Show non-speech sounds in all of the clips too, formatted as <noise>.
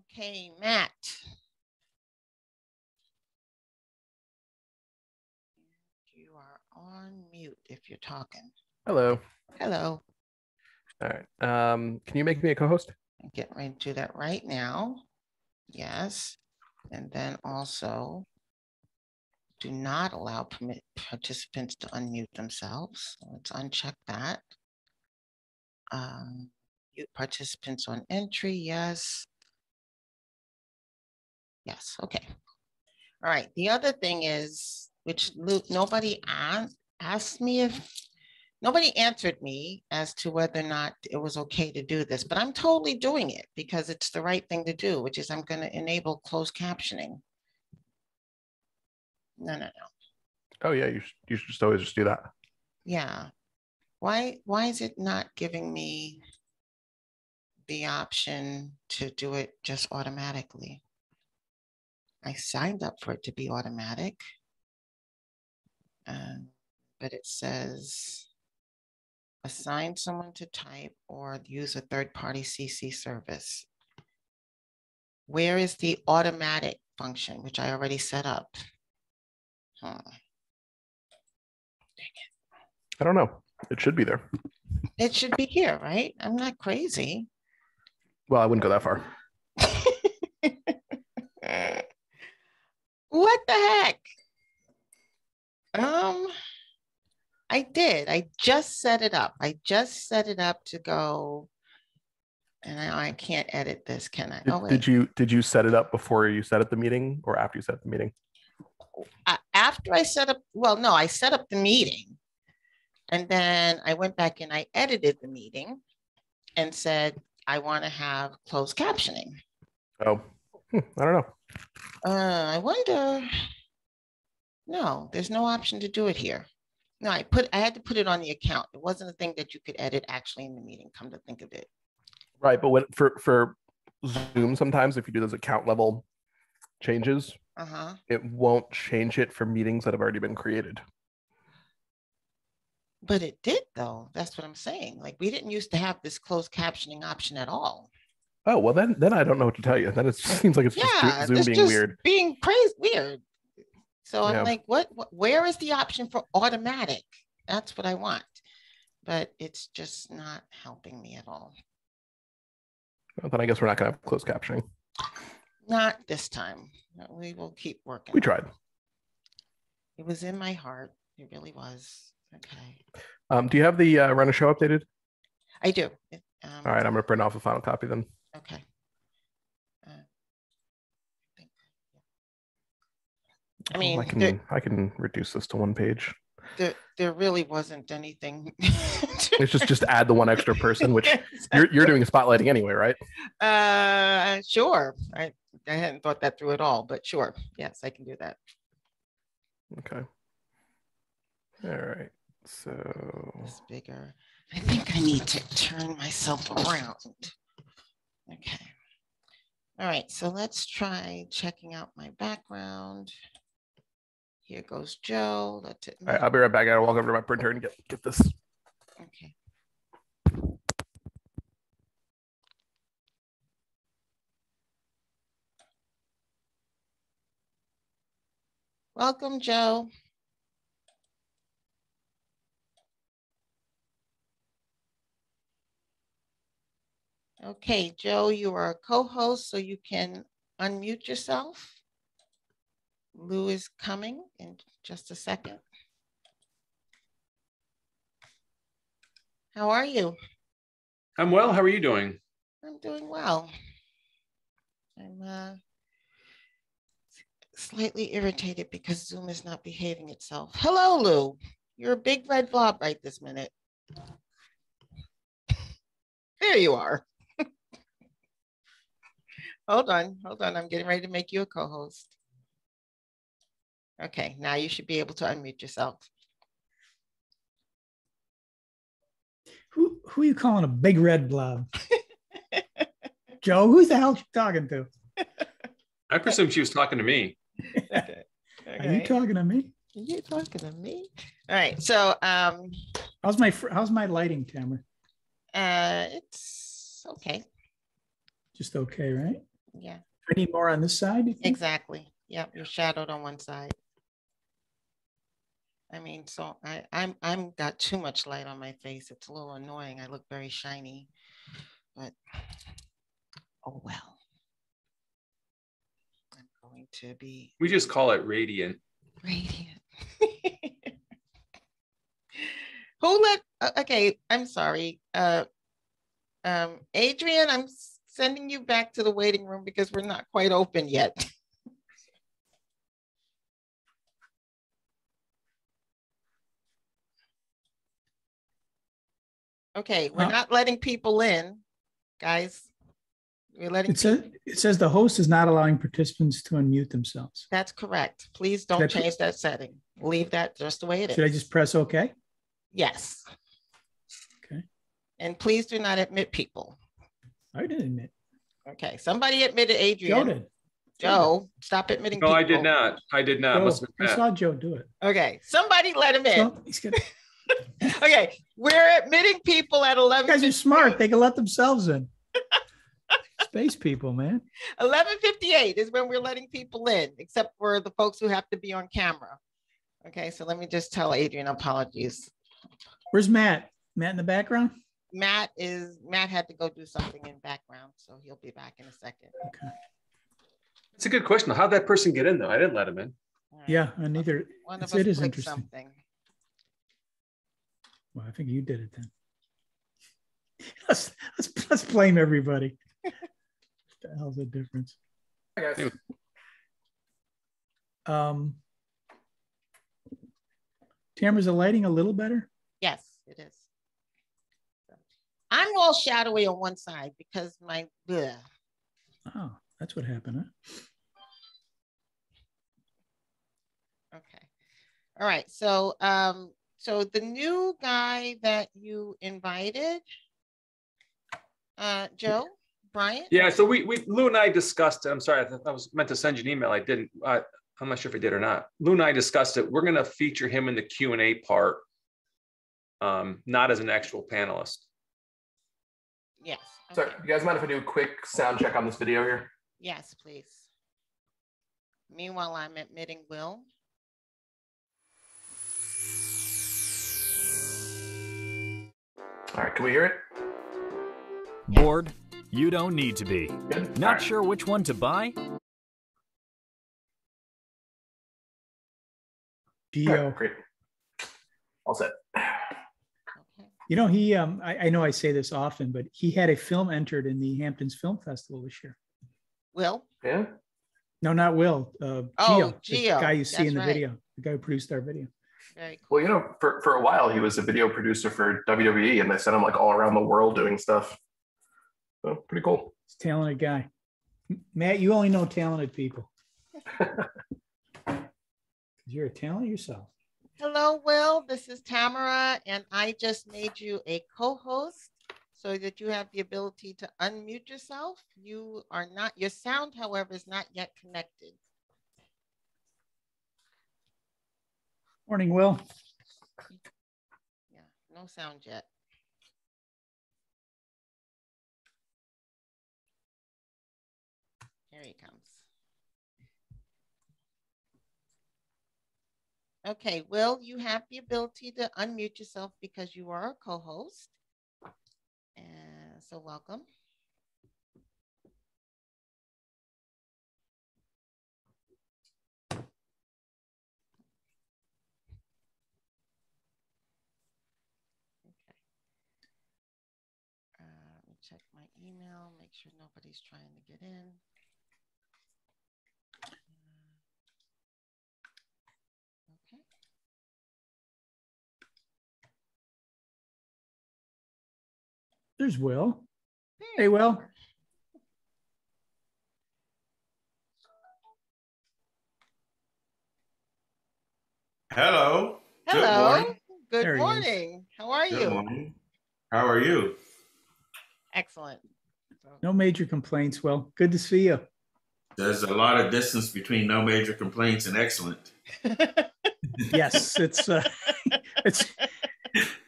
Okay, Matt. You are on mute if you're talking. Hello. Hello. All right. Um, can you make me a co-host? I'm getting ready to do that right now. Yes. And then also do not allow permit participants to unmute themselves. Let's uncheck that. Um, mute participants on entry, yes. Yes, okay. All right, the other thing is, which Luke, nobody asked, me if, nobody answered me as to whether or not it was okay to do this, but I'm totally doing it because it's the right thing to do, which is I'm gonna enable closed captioning. No, no, no. Oh yeah, you should, you should just always just do that. Yeah. Why, why is it not giving me the option to do it just automatically? I signed up for it to be automatic. Um, but it says assign someone to type or use a third-party CC service. Where is the automatic function, which I already set up? Huh. I don't know. It should be there. It should be here, right? I'm not crazy. Well, I wouldn't go that far. <laughs> What the heck? Um, I did. I just set it up. I just set it up to go. And I, I can't edit this, can I? Did, Oh, did you did you set it up before you set up the meeting or after you set up the meeting? a- after I set up, well, no, I set up the meeting. And then I went back and I edited the meeting and said, I want to have closed captioning. Oh, hmm, I don't know. Uh, I wonder. No, there's no option to do it here. No, I put, I had to put it on the account. It wasn't a thing that you could edit actually in the meeting, come to think of it. Right, but when for for Zoom, sometimes if you do those account level changes, Uh-huh. it won't change it for meetings that have already been created. But it did though. That's what I'm saying. Like, we didn't used to have this closed captioning option at all. Oh well, then then I don't know what to tell you. Then it <laughs> seems like it's just Yeah, Zoom it's being just weird. being crazy, weird. So Yeah. I'm like, what, what, where is the option for automatic? That's what I want. But it's just not helping me at all. Well, then I guess we're not gonna have closed captioning. Not this time. We will keep working. We tried. It was in my heart. It really was. Okay. Um, do you have the uh, run a show updated? I do. Um, All right, I'm gonna print off a final copy then. Okay. Uh, think- I Well, mean, I can there- I can reduce this to one page. There, there really wasn't anything. <laughs> It's just just add the one extra person, which <laughs> you're you're doing spotlighting anyway, right? Uh, sure. I, I hadn't thought that through at all, but sure. Yes, I can do that. Okay. All right. So It's bigger. I think I need to turn myself around. Okay. All right, so let's try checking out my background. Here goes Joe. Let's. all right, I'll be right back. I gotta walk over to my printer and get get this. Okay. Welcome, Joe. Okay, Joe, you are a co-host, so you can unmute yourself. Lou is coming in just a second. How are you? I'm well. How are you doing? I'm doing well. I'm uh, slightly irritated because Zoom is not behaving itself. Hello, Lou. You're a big red blob right this minute. <laughs> There you are. Hold on, hold on. I'm getting ready to make you a co-host. Okay, now you should be able to unmute yourself. Who who are you calling a big red blob? <laughs> Joe, who's the hell you talking to? I presume she was talking to me. Okay. Are you talking to me? Are you talking to me? All right, so um, How's my how's my lighting camera? uh, it's okay. Just okay, right? Yeah, I need more on this side. exactly. Yep, you're shadowed on one side. I mean, so I, I'm, I'm got too much light on my face. It's a little annoying. I look very shiny, but oh well. I'm going to be We just call it radiant. radiant. <laughs> Who let, uh, okay, I'm sorry. Uh, um, Adrian, I'm s- sending you back to the waiting room because we're not quite open yet. <laughs> Okay, we're Huh? not letting people in, guys. We're letting, It says, it says the host is not allowing participants to unmute themselves. that's correct. Please don't change that setting. Leave that just the way it is. Should I just press OK? Yes. Okay. And please do not admit people. I didn't admit. Okay, somebody admitted Joe Adrian. did. Joe, stop admitting No, people. I did not. I did not. Joe, Must have been I Pat. saw Joe do it. Okay, somebody let him in. So he's good. <laughs> Okay, we're admitting people at You eleven. guys are smart. They can let themselves in. <laughs> Space people, man. Eleven fifty-eight is when we're letting people in, except for the folks who have to be on camera. Okay, so let me just tell Adrian apologies. Where's Matt? Matt in the background? Matt is, Matt had to go do something in background, so he'll be back in a second. Okay. It's a good question. How'd that person get in though? I didn't let him in. All right, Yeah, and neither. One of it's- us it is interesting. something. Well, I think you did it then. <laughs> Let's let's let's blame everybody. what <laughs> the hell's the difference? Hi, guys. Um, Tamara's the lighting a little better? Yes, it is. I'm all shadowy on one side because my, bleh. Oh, that's what happened, huh? okay. All right, so, um, so the new guy that you invited, uh, Joe, Brian? Yeah, so we, we, Lou and I discussed, it. I'm sorry, I thought I was meant to send you an email. I didn't, uh, I'm not sure if I did or not. Lou and I discussed it. We're gonna feature him in the Q and A part. Um, not as an actual panelist. Yes. So, okay. you guys mind if I do a quick sound check on this video here? Yes, please. Meanwhile, I'm admitting Will. All right, can we hear it? Bored? You don't need to be. Good. Not right. sure which one to buy? All Geo. right, great. All set. Okay. You know, he um I, I know I say this often, but he had a film entered in the Hamptons Film Festival this year. Will? Yeah. No, not Will. Uh Oh, Geo, Geo, the guy you see in the right. video, the guy who produced our video. Very cool. Well, you know, for, for a while he was a video producer for WWE, and they sent him like all around the world doing stuff. So pretty cool. He's a talented guy. Matt, you only know talented people. 'Cause <laughs> You're a talent yourself. Hello, Will. This is Tamara, and I just made you a co-host so that you have the ability to unmute yourself. You are not, your sound, however, is not yet connected. Morning, Will. Yeah, no sound yet. Here he comes. Okay, Will, you have the ability to unmute yourself because you are a co-host. And so welcome. Okay. Uh, let me check my email, make sure nobody's trying to get in. Uh, Okay. There's Will. There Hey, Will. are. Hello. Good Hello. morning. Good There morning. How are Good you? morning. How are you? Excellent. No major complaints, Will. Good to see you. There's a lot of distance between no major complaints and excellent. <laughs> Yes, it's uh, <laughs> it's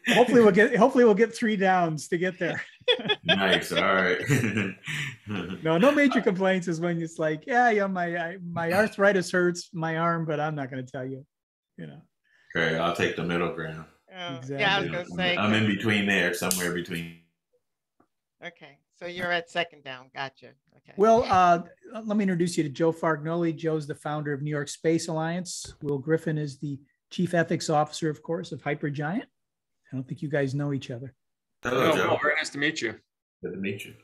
hopefully we'll get hopefully we'll get three downs to get there. nice. All right. <laughs> No, no major complaints is when it's like, yeah, yeah, my I, my arthritis hurts my arm, but I'm not going to tell you. You know, okay, I'll take the middle ground. Oh, Yeah, I was Exactly. gonna say. I'm in between there, somewhere between. Okay, so you're at second down. Gotcha. Okay. Well, uh, let me introduce you to Joe Fargnoli. Joe's the founder of New York Space Alliance. Will Griffin is the chief ethics officer, of course, of Hypergiant. I don't think you guys know each other. Hello, No, Joe. Paul, very nice to meet you. Good to meet you.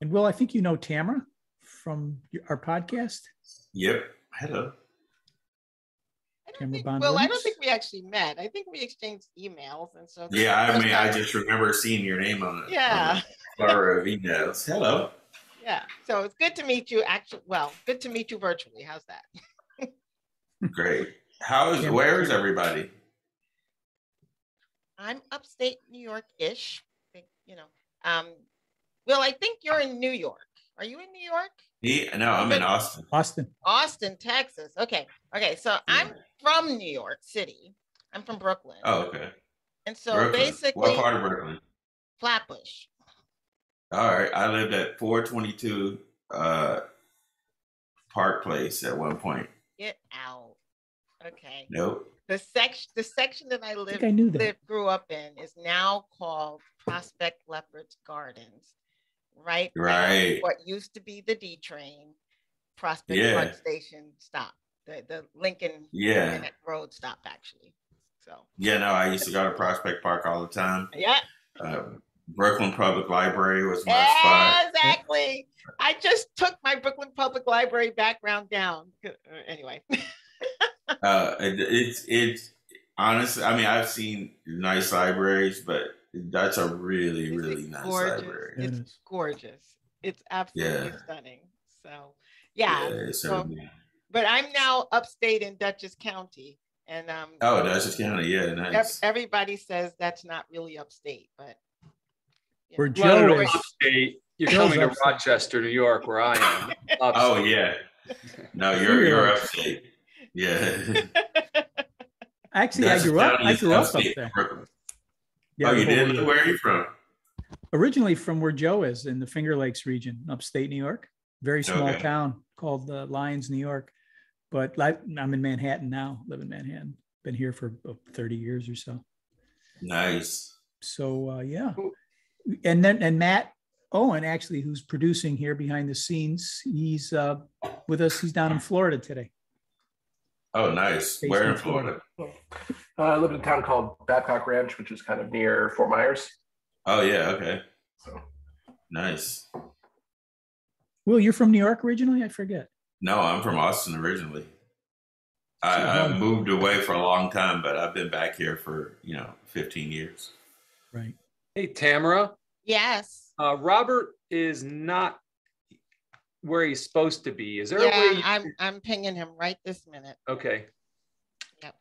And Will, I think you know Tamara from our podcast. Yep. Hello. I don't think- bond well, I don't think we actually met. I think we exchanged emails, and so. Yeah, I First mean, I just remember seeing your name on it. Yeah. on the of emails. Hello. Yeah, so it's good to meet you. Actually, well, good to meet you virtually. How's that? <laughs> Great. How is Yeah. where is everybody? I'm upstate New York-ish. think, You know, um, Will, I think you're in New York. Are you in New York? He, no, I'm in Austin. Austin. Austin, Texas. Okay, okay. So I'm from New York City. I'm from Brooklyn. Oh, okay. and so Brooklyn. basically, what part of Brooklyn? Flatbush. All right, I lived at 422 uh, Park Place at one point. Get out. Okay. Nope. The section, the section that I I lived think I knew that. lived, grew up in is now called Prospect Lefferts Gardens, right? Right. What used to be the D train, Prospect Yeah. Park Station stop, the, the Lincoln Yeah. Minute Road stop, actually. So, Yeah, no, I used to go to Prospect Park all the time. yeah, Uh, Brooklyn Public Library was my spot. exactly. I just took my Brooklyn Public Library background down. Anyway, <laughs> Uh, it's it's honestly, I mean, I've seen nice libraries, but that's a really It's really nice gorgeous. library. Yeah, it it's is. gorgeous. It's absolutely Yeah. stunning. So, yeah. it's so- but I'm now upstate in Dutchess County, and um, oh, Dutchess County, yeah, ev- nice. everybody says that's not really upstate, but you Where know. Joe Well, I don't know, is- upstate, You're coming to. Rochester, New York, where I am. <laughs> Oh yeah, no, you're you're upstate. Yeah, <laughs> Actually, I grew up. I grew up up there. Yeah, oh, you did? Where are you from? Originally from where Joe is in the Finger Lakes region, upstate New York. Very small Okay. town called uh, Lyons, New York. But I'm in Manhattan now. Live in Manhattan. Been here for about 30 years or so. Nice. So uh, yeah, and then and Matt Owen actually, who's producing here behind the scenes, he's uh, with us. He's down in Florida today. Oh, nice. Where in in Florida? Uh, I live in a town called Babcock Ranch, which is kind of near Fort Myers. Oh yeah, okay, So nice. Will, you're from New York originally? I forget. No, I'm from Austin originally. I, I um, moved away for a long time, but I've been back here for you know 15 years. Right. Hey, Tamara, yes, uh, Robert is not where he's supposed to be. Is there a way? yeah, You, I'm I'm pinging him right this minute. okay. Yep.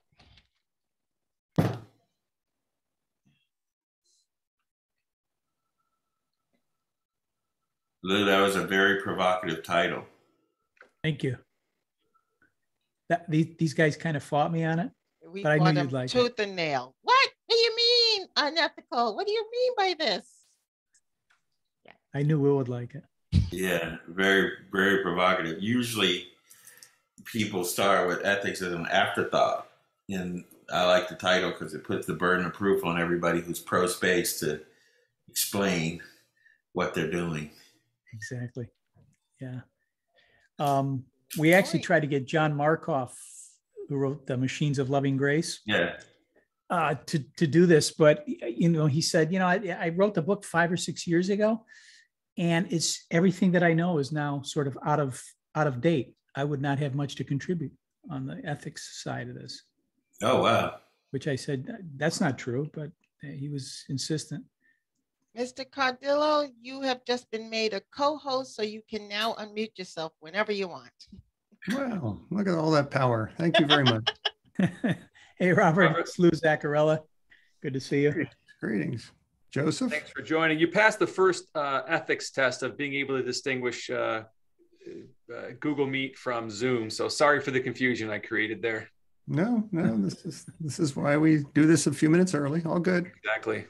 Lou, that was a very provocative title. Thank you. That these, these guys kind of fought me on it. We But I knew fought you'd him like it. tooth and nail. What? What do you mean unethical? What do you mean by this? Yeah. I knew Will would like it. Yeah, very, very provocative. Usually people start with ethics as an afterthought. And I like the title because it puts the burden of proof on everybody who's pro space to explain what they're doing. Exactly. Yeah. Um, we actually Right. tried to get John Markoff, who wrote the Machines of Loving Grace, Yeah. uh, to to do this, but you know, he said, you know, I, I wrote the book five or six years ago, and it's everything that I know is now sort of out of out of date. I would not have much to contribute on the ethics side of this, Oh, wow. which I said that's not true, but uh, he was insistent. Mr. Cardillo, you have just been made a co-host, so you can now unmute yourself whenever you want. Wow, look at all that power. Thank you very much. <laughs> hey, Robert, Robert. it's Lou Zacharilla. Good to see you. Greetings. Joseph? Thanks for joining. You passed the first uh, ethics test of being able to distinguish uh, uh, Google Meet from Zoom. So sorry for the confusion I created there. No, no, this is, this is why we do this a few minutes early. All good. Exactly.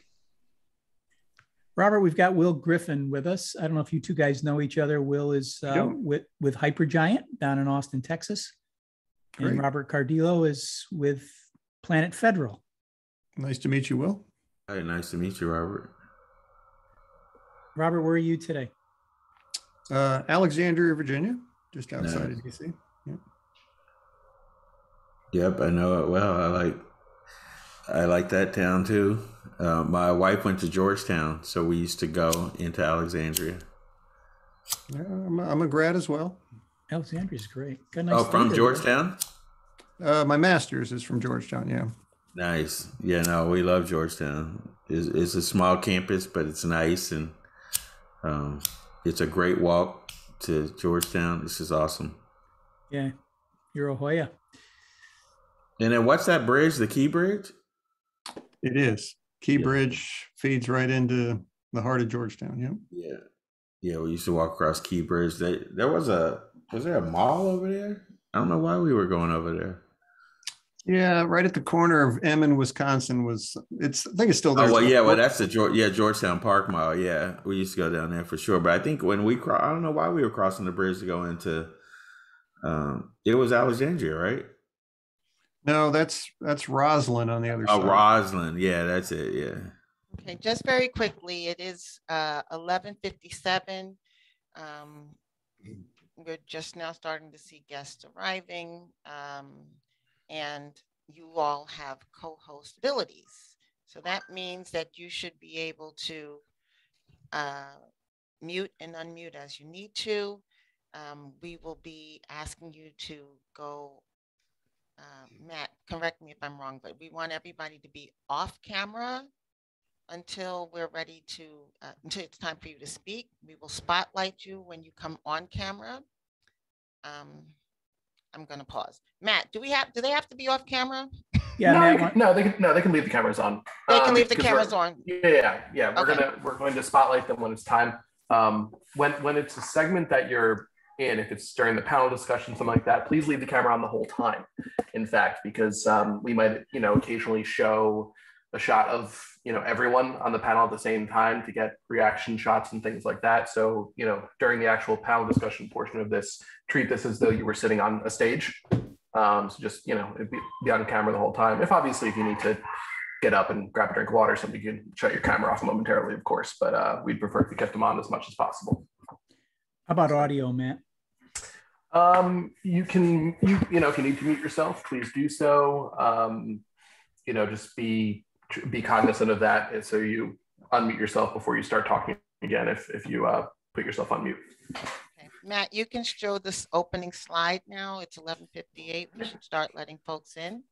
Robert, we've got Will Griffin with us. I don't know if you two guys know each other. Will is uh, don't. with with Hypergiant down in Austin, Texas, and Robert Cardillo is with Planet Federal. Nice to meet you, Will. Hey, nice to meet you, Robert. Robert, where are you today? Uh, Alexandria, Virginia, just outside Nice. of DC. Yep, I know it well. I like I like that town too. Uh, my wife went to Georgetown, so we used to go into Alexandria. Yeah, I'm, a, I'm a grad as well. Alexandria's great. Got a nice oh, from. Georgetown? Uh, my master's is from Georgetown. Yeah. Nice. Yeah, no, we love Georgetown. It's, it's a small campus, but it's nice and um, it's a great walk to Georgetown. This is awesome. Yeah, you're a Hoya. And then what's that bridge? The Key Bridge? It is. Key Yeah. Bridge feeds right into the heart of Georgetown. Yeah. Yeah. Yeah, we used to walk across Key Bridge. They, there was a was there a mall over there? I don't know why we were going over there. Yeah, right at the corner of M and Wisconsin was. It's. I think it's still there. Oh well, yeah, well that's the George, yeah Georgetown Park Mall. Yeah, we used to go down there for sure. But I think when we cro- I don't know why we were crossing the bridge to go into. Um, it was Alexandria, right? No, that's that's Rosslyn on the other Oh, side. Rosslyn. Yeah, that's it. Yeah. Okay, just very quickly, it is uh, eleven fifty-seven. Um, We're just now starting to see guests arriving. um, And you all have co-host abilities. So that means that you should be able to uh, mute and unmute as you need to. Um, We will be asking you to go uh, Matt, correct me if I'm wrong, but we want everybody to be off camera until we're ready to, uh, <laughs> until it's time for you to speak. We will spotlight you when you come on camera. Um, I'm gonna pause. Matt, do we have, do they have to be off camera? Yeah, no, Matt, can, no, they can, no, they can leave the cameras on. They can Um, leave the 'cause we're- cameras on. Yeah, yeah, yeah. We're Okay. gonna we're going to spotlight them when it's time. Um, when when it's a segment that you're in, if it's during the panel discussion, something like that, please leave the camera on the whole time. In fact, because um, we might you know occasionally show a shot of you know everyone on the panel at the same time to get reaction shots and things like that. So you know during the actual panel discussion portion of this, treat this as though you were sitting on a stage. Um, so just you know be, be on camera the whole time. If obviously if you need to get up and grab a drink of water, or something you can shut your camera off momentarily, of course. But uh, we'd prefer if you kept them on as much as possible. how about audio, Matt? Um, you can you you know if you need to mute yourself, please do so. Um, you know, just be be cognizant of that, and so you unmute yourself before you start talking again. If if you uh, put yourself on mute. Okay. Matt, you can show this opening slide now. It's eleven fifty-eight. We should start letting folks in.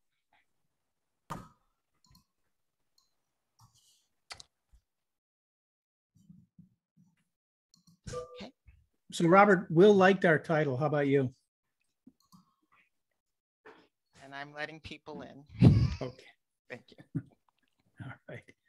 Okay. So, Robert, Will liked our title. How about you? And I'm letting people in. Okay. <laughs> Thank you. <laughs> All right.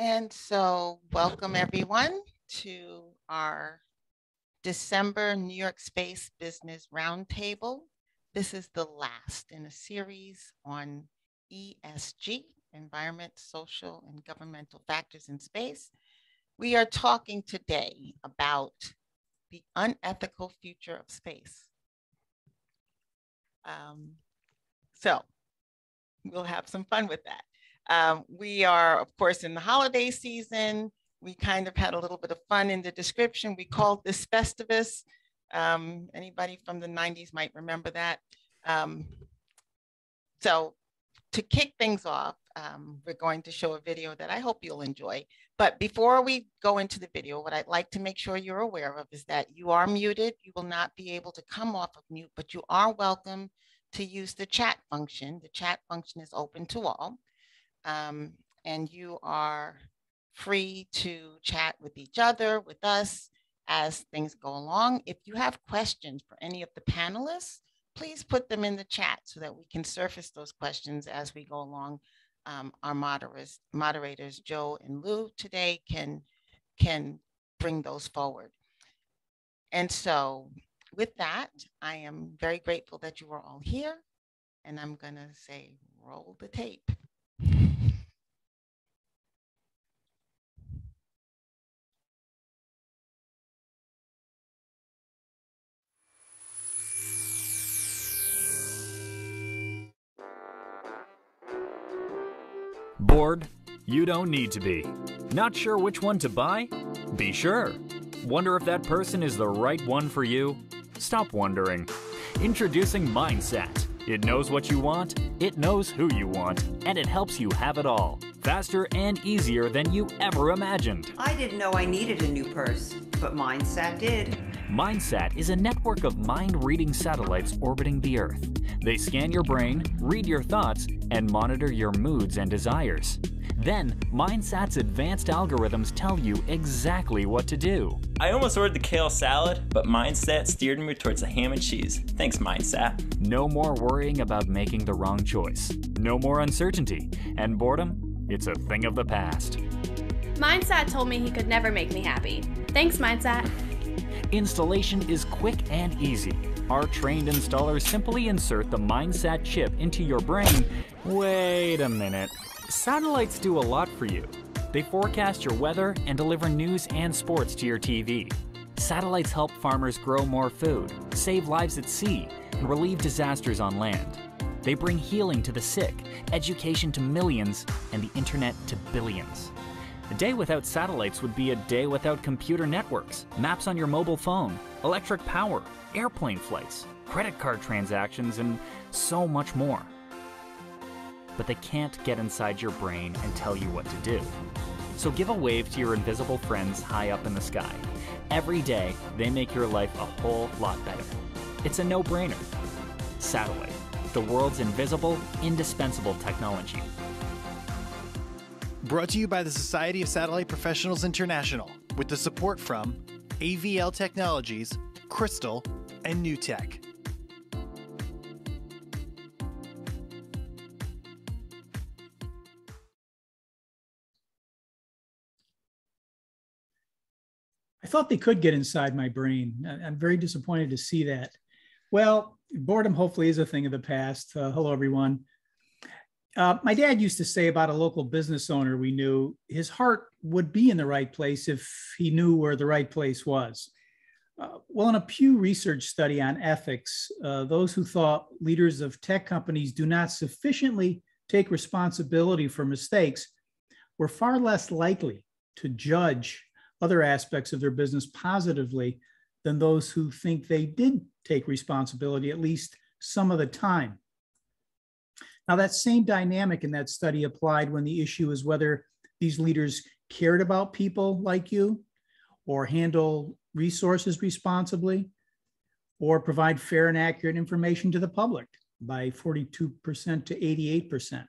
And so welcome everyone to our December New York Space Business Roundtable. This is the last in a series on ESG, environment, social, and governmental factors in space. We are talking today about the unethical future of space. Um, so we'll have some fun with that. Um, we are, of course, in the holiday season. We kind of had a little bit of fun in the description. We called this Festivus. Um, anybody from the 90s might remember that. Um, so to kick things off, um, we're going to show a video that I hope you'll enjoy. But before we go into the video, what I'd like to make sure you're aware of is that you are muted. You will not be able to come off of mute, but you are welcome to use the chat function. The chat function is open to all. Um, and you are free to chat with each other, with us as things go along. If you have questions for any of the panelists, please put them in the chat so that we can surface those questions as we go along. Um, our moderators, moderators, Joe and Lou today can, can bring those forward. And so with that, I am very grateful that you are all here and I'm gonna say, roll the tape. Bored? You don't need to be. Not sure which one to buy? Be sure. Wonder if that person is the right one for you? Stop wondering. Introducing Mindsat. It knows what you want, it knows who you want, and it helps you have it all. Faster and easier than you ever imagined. I didn't know I needed a new purse, but Mindsat did. Mindsat is a network of mind reading satellites orbiting the Earth. They scan your brain, read your thoughts, and monitor your moods and desires. Then, Mindsat's advanced algorithms tell you exactly what to do. I almost ordered the kale salad, but Mindsat steered me towards the ham and cheese. Thanks, Mindsat. No more worrying about making the wrong choice. No more uncertainty. And boredom, it's a thing of the past. Mindsat told me he could never make me happy. Thanks, Mindsat. Installation is quick and easy. Our trained installers simply insert the Mindsat chip into your brain. Wait a minute. Satellites do a lot for you. They forecast your weather and deliver news and sports to your TV. Satellites help farmers grow more food, save lives at sea, and relieve disasters on land. They bring healing to the sick, education to millions, and the internet to billions. A day without satellites would be a day without computer networks, maps on your mobile phone, electric power, airplane flights, credit card transactions, and so much more. But they can't get inside your brain and tell you what to do. So give a wave to your invisible friends high up in the sky. Every day, they make your life a whole lot better. It's a no brainer. Satellite, the world's invisible, indispensable technology. Brought to you by the Society of Satellite Professionals International, with the support from AVL Technologies, Crystal, and Newtec. I thought they could get inside my brain. I'm very disappointed to see that. Well, boredom hopefully is a thing of the past. Uh, hello, everyone. Uh, my dad used to say about a local business owner we knew his heart would be in the right place if he knew where the right place was. Uh, well, in a Pew Research study on ethics, uh, those who thought leaders of tech companies do not sufficiently take responsibility for mistakes were far less likely to judge other aspects of their business positively than those who think they did take responsibility at least some of the time. Now, that same dynamic in that study applied when the issue is whether these leaders cared about people like you or handle resources responsibly or provide fair and accurate information to the public by 42% to 88%.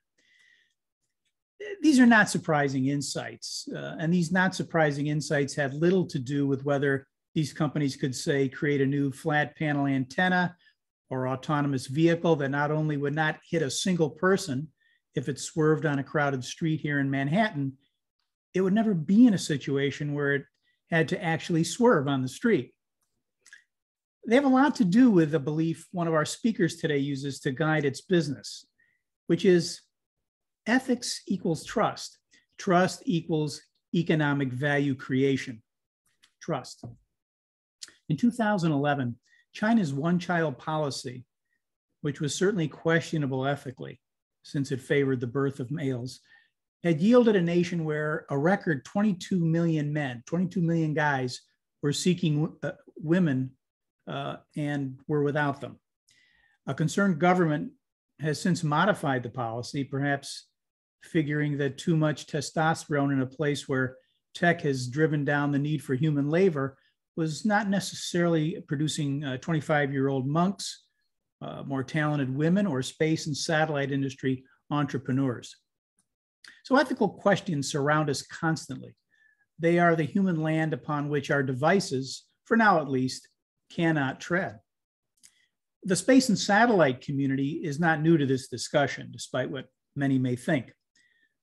These are not surprising insights, uh, and these not surprising insights had little to do with whether these companies could say create a new flat panel antenna or autonomous vehicle that not only would not hit a single person if it swerved on a crowded street here in Manhattan, it would never be in a situation where it had to actually swerve on the street. They have a lot to do with the belief one of our speakers today uses to guide its business, which is ethics equals trust. Trust equals economic value creation. Trust. In 2011, China's one child policy, which was certainly questionable ethically, since it favored the birth of males, had yielded a nation where a record 22 million men, 22 million guys were seeking uh, women uh, and were without them. A concerned government has since modified the policy, perhaps figuring that too much testosterone in a place where tech has driven down the need for human labor was not necessarily producing 25 uh, year old monks, uh, more talented women, or space and satellite industry entrepreneurs. So ethical questions surround us constantly. They are the human land upon which our devices, for now at least, cannot tread. The space and satellite community is not new to this discussion, despite what many may think.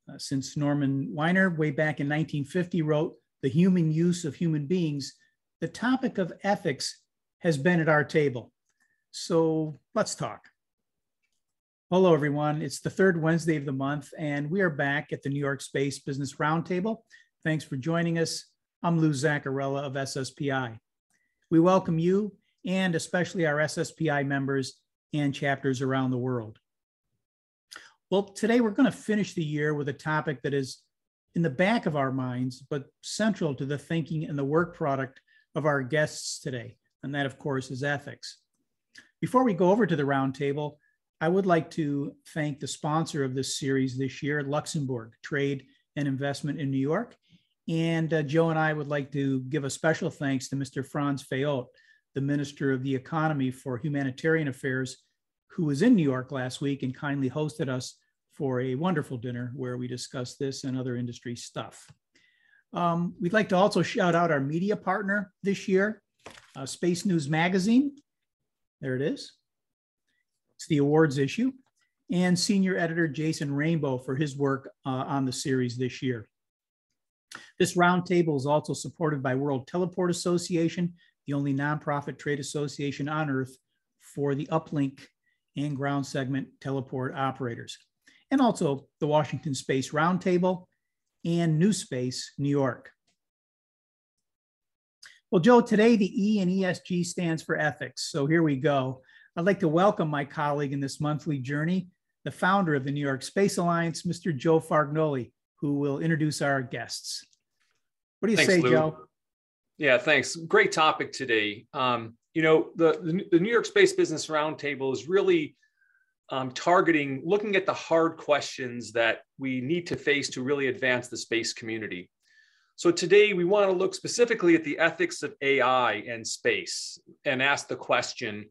Uh, since Norbert Wiener, way back in 1950, wrote The Human Use of Human Beings, the topic of ethics has been at our table. So let's talk. Hello, everyone. It's the third Wednesday of the month, and we are back at the New York Space Business Roundtable. Thanks for joining us. I'm Lou Zacharilla of SSPI. We welcome you and especially our SSPI members and chapters around the world. Well, today we're going to finish the year with a topic that is in the back of our minds, but central to the thinking and the work product of our guests today. And that, of course, is ethics. Before we go over to the roundtable, I would like to thank the sponsor of this series this year, Luxembourg Trade and Investment in New York. And uh, Joe and I would like to give a special thanks to Mr. Franz Fayot, the Minister of the Economy for Humanitarian Affairs, who was in New York last week and kindly hosted us for a wonderful dinner where we discussed this and other industry stuff. Um, we'd like to also shout out our media partner this year, uh, Space News Magazine. There it is. It's the awards issue. And senior editor Jason Rainbow for his work uh, on the series this year. This roundtable is also supported by World Teleport Association, the only nonprofit trade association on Earth for the uplink and ground segment teleport operators, and also the Washington Space Roundtable and New Space New York. Well, Joe, today the E in ESG stands for ethics. So here we go. I'd like to welcome my colleague in this monthly journey, the founder of the New York Space Alliance, Mr. Joe Fargnoli, who will introduce our guests. What do you thanks, say, Lou. Joe? Yeah, thanks. Great topic today. Um, you know, the, the New York Space Business Roundtable is really um, targeting, looking at the hard questions that we need to face to really advance the space community. So today we want to look specifically at the ethics of AI and space and ask the question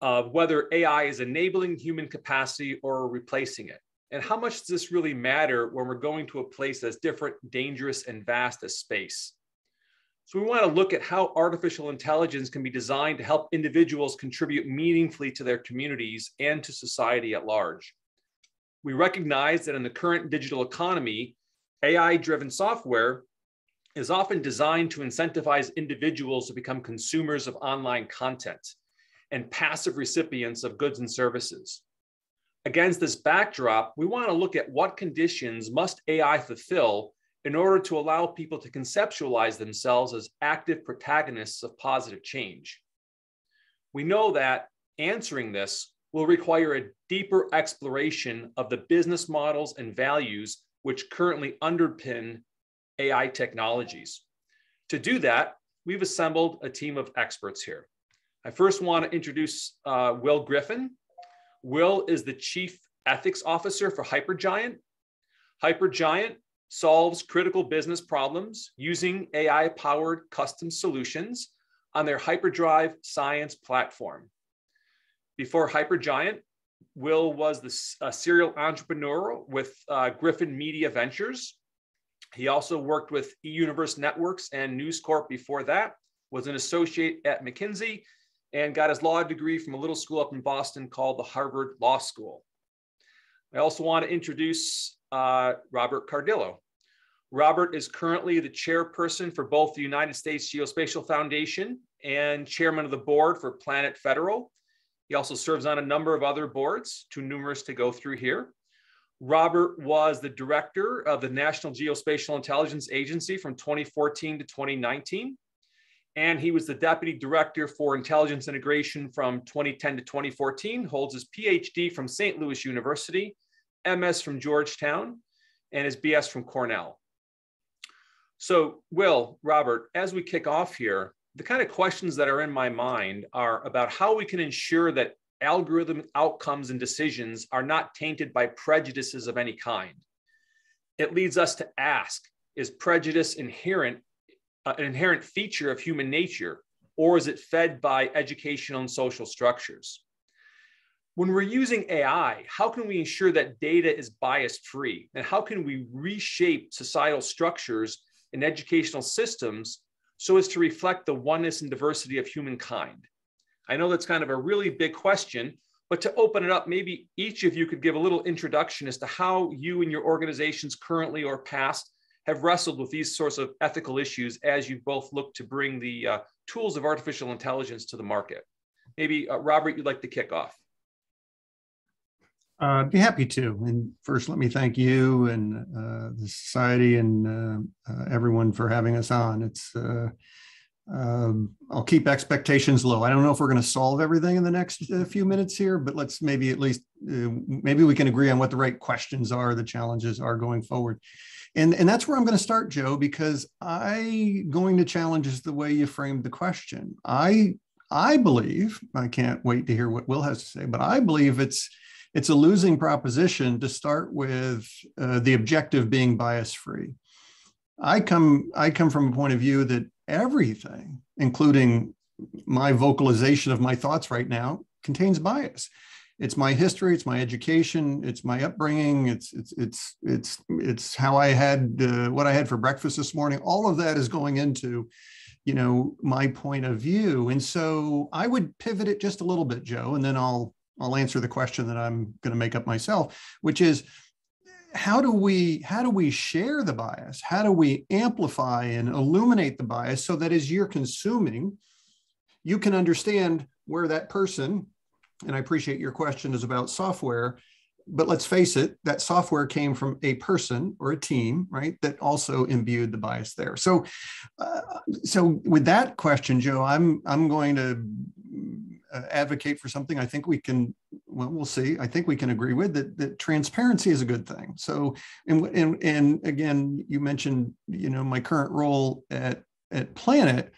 of whether AI is enabling human capacity or replacing it. And how much does this really matter when we're going to a place that's different, dangerous, and vast as space? So we want to look at how artificial intelligence can be designed to help individuals contribute meaningfully to their communities and to society at large. We recognize that in the current digital economy, AI-driven software is often designed to incentivize individuals to become consumers of online content and passive recipients of goods and services. Against this backdrop, we want to look at what conditions must AI fulfill in order to allow people to conceptualize themselves as active protagonists of positive change. We know that answering this will require a deeper exploration of the business models and values which currently underpin AI technologies. To do that, we've assembled a team of experts here. I first want to introduce uh, Will Griffin. Will is the Chief Ethics Officer for Hypergiant. Hypergiant solves critical business problems using AI powered custom solutions on their Hyperdrive science platform. Before Hypergiant, Will was the serial entrepreneur with uh, Griffin Media Ventures. He also worked with eUniverse Networks and News Corp before that, was an associate at McKinsey, and got his law degree from a little school up in Boston called the Harvard Law School. I also want to introduce uh, Robert Cardillo. Robert is currently the chairperson for both the United States Geospatial Foundation and chairman of the board for Planet Federal. He also serves on a number of other boards, too numerous to go through here. Robert was the director of the National Geospatial Intelligence Agency from 2014 to 2019. And he was the deputy director for intelligence integration from 2010 to 2014, holds his PhD from St. Louis University, MS from Georgetown, and his BS from Cornell. So, Will, Robert, as we kick off here, the kind of questions that are in my mind are about how we can ensure that algorithm outcomes and decisions are not tainted by prejudices of any kind. It leads us to ask is prejudice inherent, uh, an inherent feature of human nature, or is it fed by educational and social structures? When we're using AI, how can we ensure that data is bias free? And how can we reshape societal structures and educational systems so as to reflect the oneness and diversity of humankind? I know that's kind of a really big question, but to open it up, maybe each of you could give a little introduction as to how you and your organizations currently or past have wrestled with these sorts of ethical issues as you both look to bring the uh, tools of artificial intelligence to the market. Maybe, uh, Robert, you'd like to kick off. Uh, I'd be happy to. And first, let me thank you and uh, the society and uh, uh everyone for having us on. It's uh, um, I'll keep expectations low. I don't know if we're going to solve everything in the next uh, few minutes here, but let's maybe at least maybe we can agree on what the right questions are, the challenges are going forward. And, and that's where I'm going to start, Joe, because I going to challenge is the way you framed the question. I I believe I can't wait to hear what Will has to say, but I believe it's it's a losing proposition to start with uh, the objective being bias free. I come I come from a point of view that everything, including my vocalization of my thoughts right now, contains bias. It's my history, it's my education, it's my upbringing, it's it's it's it's it's how I had uh, what I had for breakfast this morning. All of that is going into you know my point of view and so i would pivot it just a little bit joe and then i'll I'll answer the question that I'm going to make up myself, which is how do we how do we share the bias? How do we amplify and illuminate the bias so that as you're consuming, you can understand where that person, and I appreciate your question is about software, but let's face it, that software came from a person or a team, right? That also imbued the bias there. So, uh, so with that question, Joe, I'm I'm going to advocate for something I think we can, well, we'll see. I think we can agree with that, that transparency is a good thing. So, and, and, and again, you mentioned, you know, my current role at, at Planet,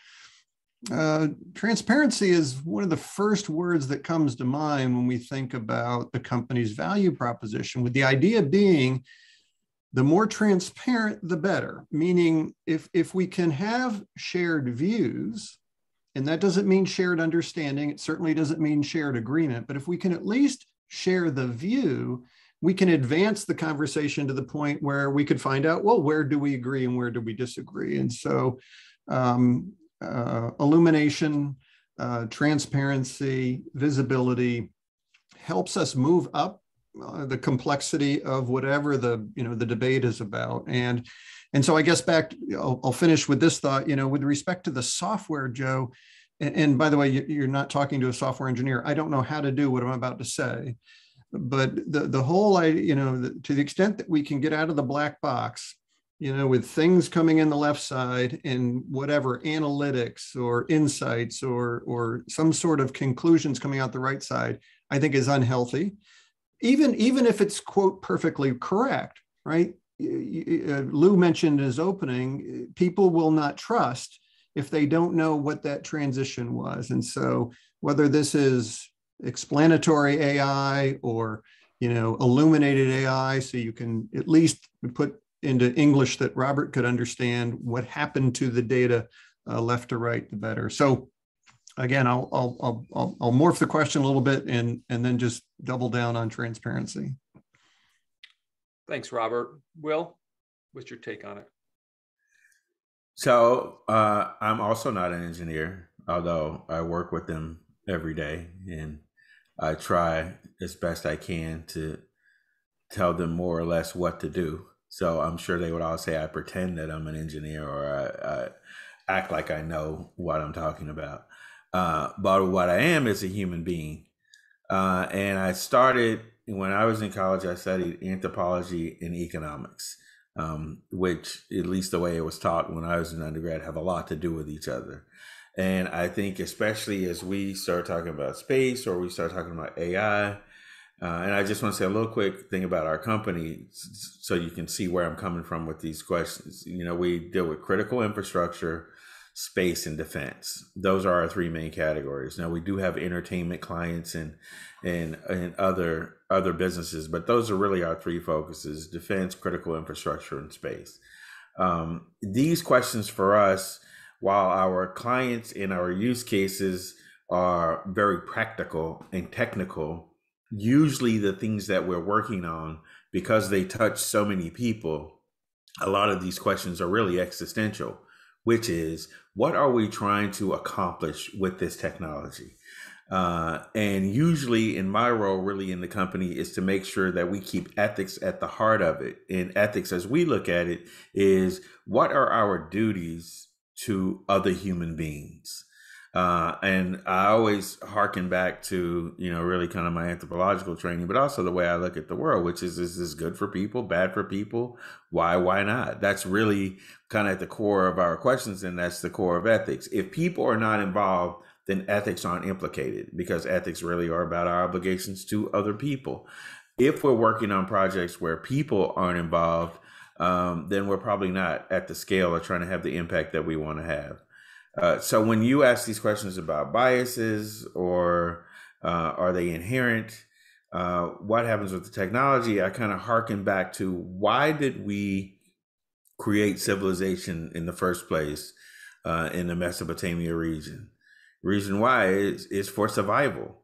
uh, transparency is one of the first words that comes to mind when we think about the company's value proposition, with the idea being the more transparent, the better. Meaning, if, if we can have shared views, and that doesn't mean shared understanding. It certainly doesn't mean shared agreement. But if we can at least share the view, we can advance the conversation to the point where we could find out, well, where do we agree and where do we disagree? And so, um, uh, illumination, uh, transparency, visibility helps us move up uh, the complexity of whatever the you know the debate is about. And and so I guess back, I'll, I'll, finish with this thought, you know, with respect to the software, Joe, and, and by the way, you're not talking to a software engineer. I don't know how to do what I'm about to say, but the, the whole, I, you know, the, to the extent that we can get out of the black box, you know, with things coming in the left side and whatever analytics or insights or, or some sort of conclusions coming out the right side, I think is unhealthy. Even, even if it's quote perfectly correct, right? Uh, Lou mentioned in his opening, people will not trust if they don't know what that transition was. And so whether this is explanatory AI or you know illuminated AI, so you can at least put into English that Robert could understand what happened to the data uh, left to right, the better. So again, I'll, I'll, I'll, I'll morph the question a little bit and, and then just double down on transparency. Thanks, Robert. Will, what's your take on it? So uh, I'm also not an engineer, although I work with them every day, and I try as best I can to tell them more or less what to do. So I'm sure they would all say I pretend that I'm an engineer or I, I act like I know what I'm talking about. Uh, but what I am is a human being. Uh, and I started when I was in college, I studied anthropology and economics, um, which, at least the way it was taught when I was an undergrad, have a lot to do with each other. And I think, especially as we start talking about space or we start talking about AI, uh, and I just want to say a little quick thing about our company so you can see where I'm coming from with these questions. You know, we deal with critical infrastructure, space, and defense. Those are our three main categories. Now, we do have entertainment clients and and, and other other businesses, but those are really our three focuses: defense, critical infrastructure, and space. Um, these questions for us while our clients and our use cases are very practical and technical, usually the things that we're working on, because they touch so many people, a lot of these questions are really existential, which is what are we trying to accomplish with this technology? Uh, and usually, in my role, really in the company, is to make sure that we keep ethics at the heart of it. And ethics, as we look at it, is what are our duties to other human beings. Uh, and I always harken back to, you know, really kind of my anthropological training, but also the way I look at the world, which is, is this good for people, bad for people? Why, why not? That's really kind of at the core of our questions. And that's the core of ethics. If people are not involved, then ethics aren't implicated because ethics really are about our obligations to other people. If we're working on projects where people aren't involved, um, then we're probably not at the scale or trying to have the impact that we want to have. Uh, so when you ask these questions about biases or uh, are they inherent, uh, what happens with the technology? I kind of harken back to why did we create civilization in the first place uh, in the Mesopotamia region? Reason why is is for survival.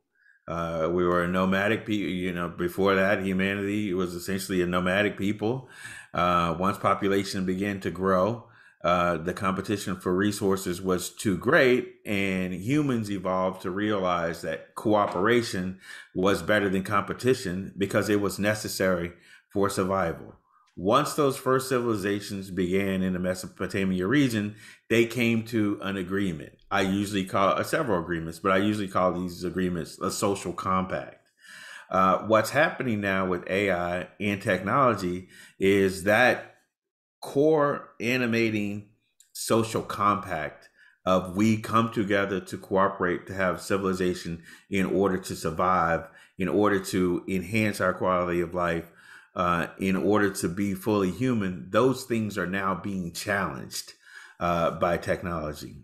Uh, we were a nomadic people. You know, before that, humanity was essentially a nomadic people. Uh, once population began to grow, uh, the competition for resources was too great, and humans evolved to realize that cooperation was better than competition because it was necessary for survival. Once those first civilizations began in the Mesopotamia region, they came to an agreement. I usually call uh, several agreements, but I usually call these agreements a social compact. Uh, what's happening now with AI and technology is that core animating social compact of we come together to cooperate to have civilization in order to survive, in order to enhance our quality of life, uh, in order to be fully human. Those things are now being challenged uh, by technology.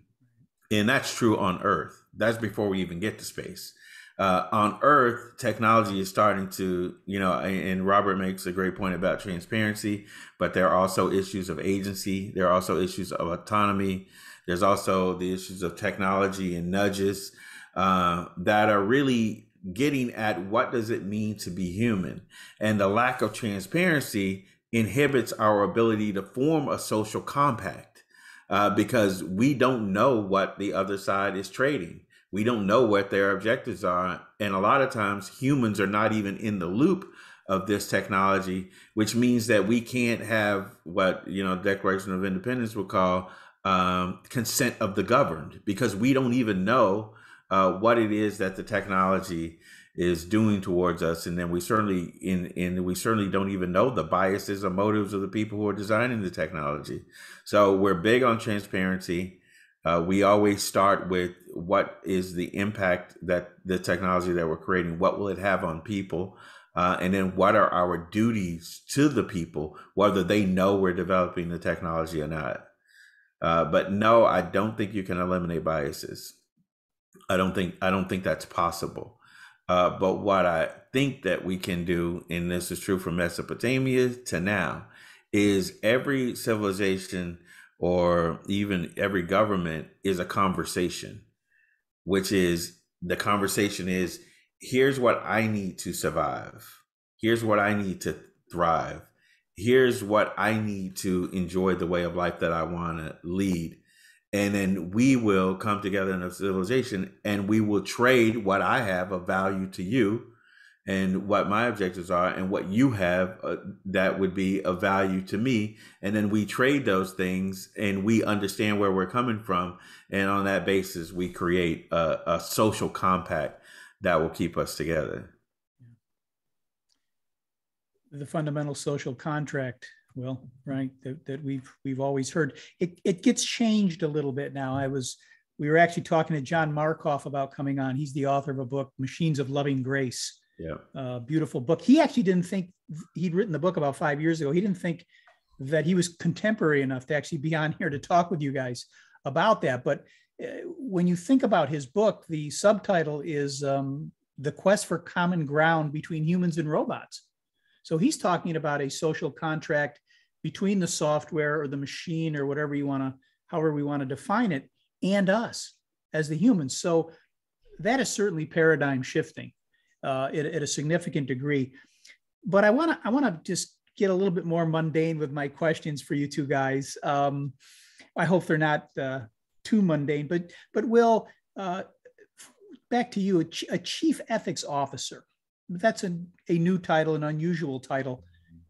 And that's true on Earth. That's before we even get to space uh, on Earth, technology is starting to, you know, and Robert makes a great point about transparency, but there are also issues of agency. There are also issues of autonomy. There's also the issues of technology and nudges uh, that are really getting at what does it mean to be human, and the lack of transparency inhibits our ability to form a social compact uh, because we don't know what the other side is trading we don't know what their objectives are. And a lot of times humans are not even in the loop of this technology, which means that we can't have what, you know, Declaration of Independence would call um, consent of the governed, because we don't even know uh, what it is that the technology is doing towards us and then we certainly in in we certainly don't even know the biases or motives of the people who are designing the technology so we're big on transparency uh, we always start with what is the impact that the technology that we're creating, what will it have on people? Uh, and then what are our duties to the people, whether they know we're developing the technology or not. Uh, but no, I don't think you can eliminate biases. I don't think I don't think that's possible. Uh, but what I think that we can do, and this is true from Mesopotamia to now, is every civilization or even every government is a conversation, which is the conversation is here's what I need to survive. Here's what I need to thrive. Here's what I need to enjoy the way of life that I want to lead. And then we will come together in a civilization and we will trade what I have of value to you and what my objectives are and what you have uh, that would be of value to me. And then we trade those things and we understand where we're coming from and on that basis we create a, a social compact that will keep us together. The fundamental social contract will right that, that we've we've always heard. It, it gets changed a little bit now. I was we were actually talking to john markoff about coming on. He's the author of a book machines of loving grace. Yeah. Uh, beautiful book. He actually didn't think he'd written the book about five years ago. He didn't think that he was contemporary enough to actually be on <laughs> here to talk with you guys about that. But uh, when you think about his book the subtitle is um, the quest for common ground between humans and robots. So he's talking about a social contract between the software or the machine or whatever you want to, however we want to define it, and us as the humans. So that is certainly paradigm shifting uh, at, at, a significant degree. But I want to I want to just get a little bit more mundane with my questions for you two guys. Um, I hope they're not uh, too mundane. But but Will, uh, back to you, a, a chief ethics officer that's a, a new title, an unusual title,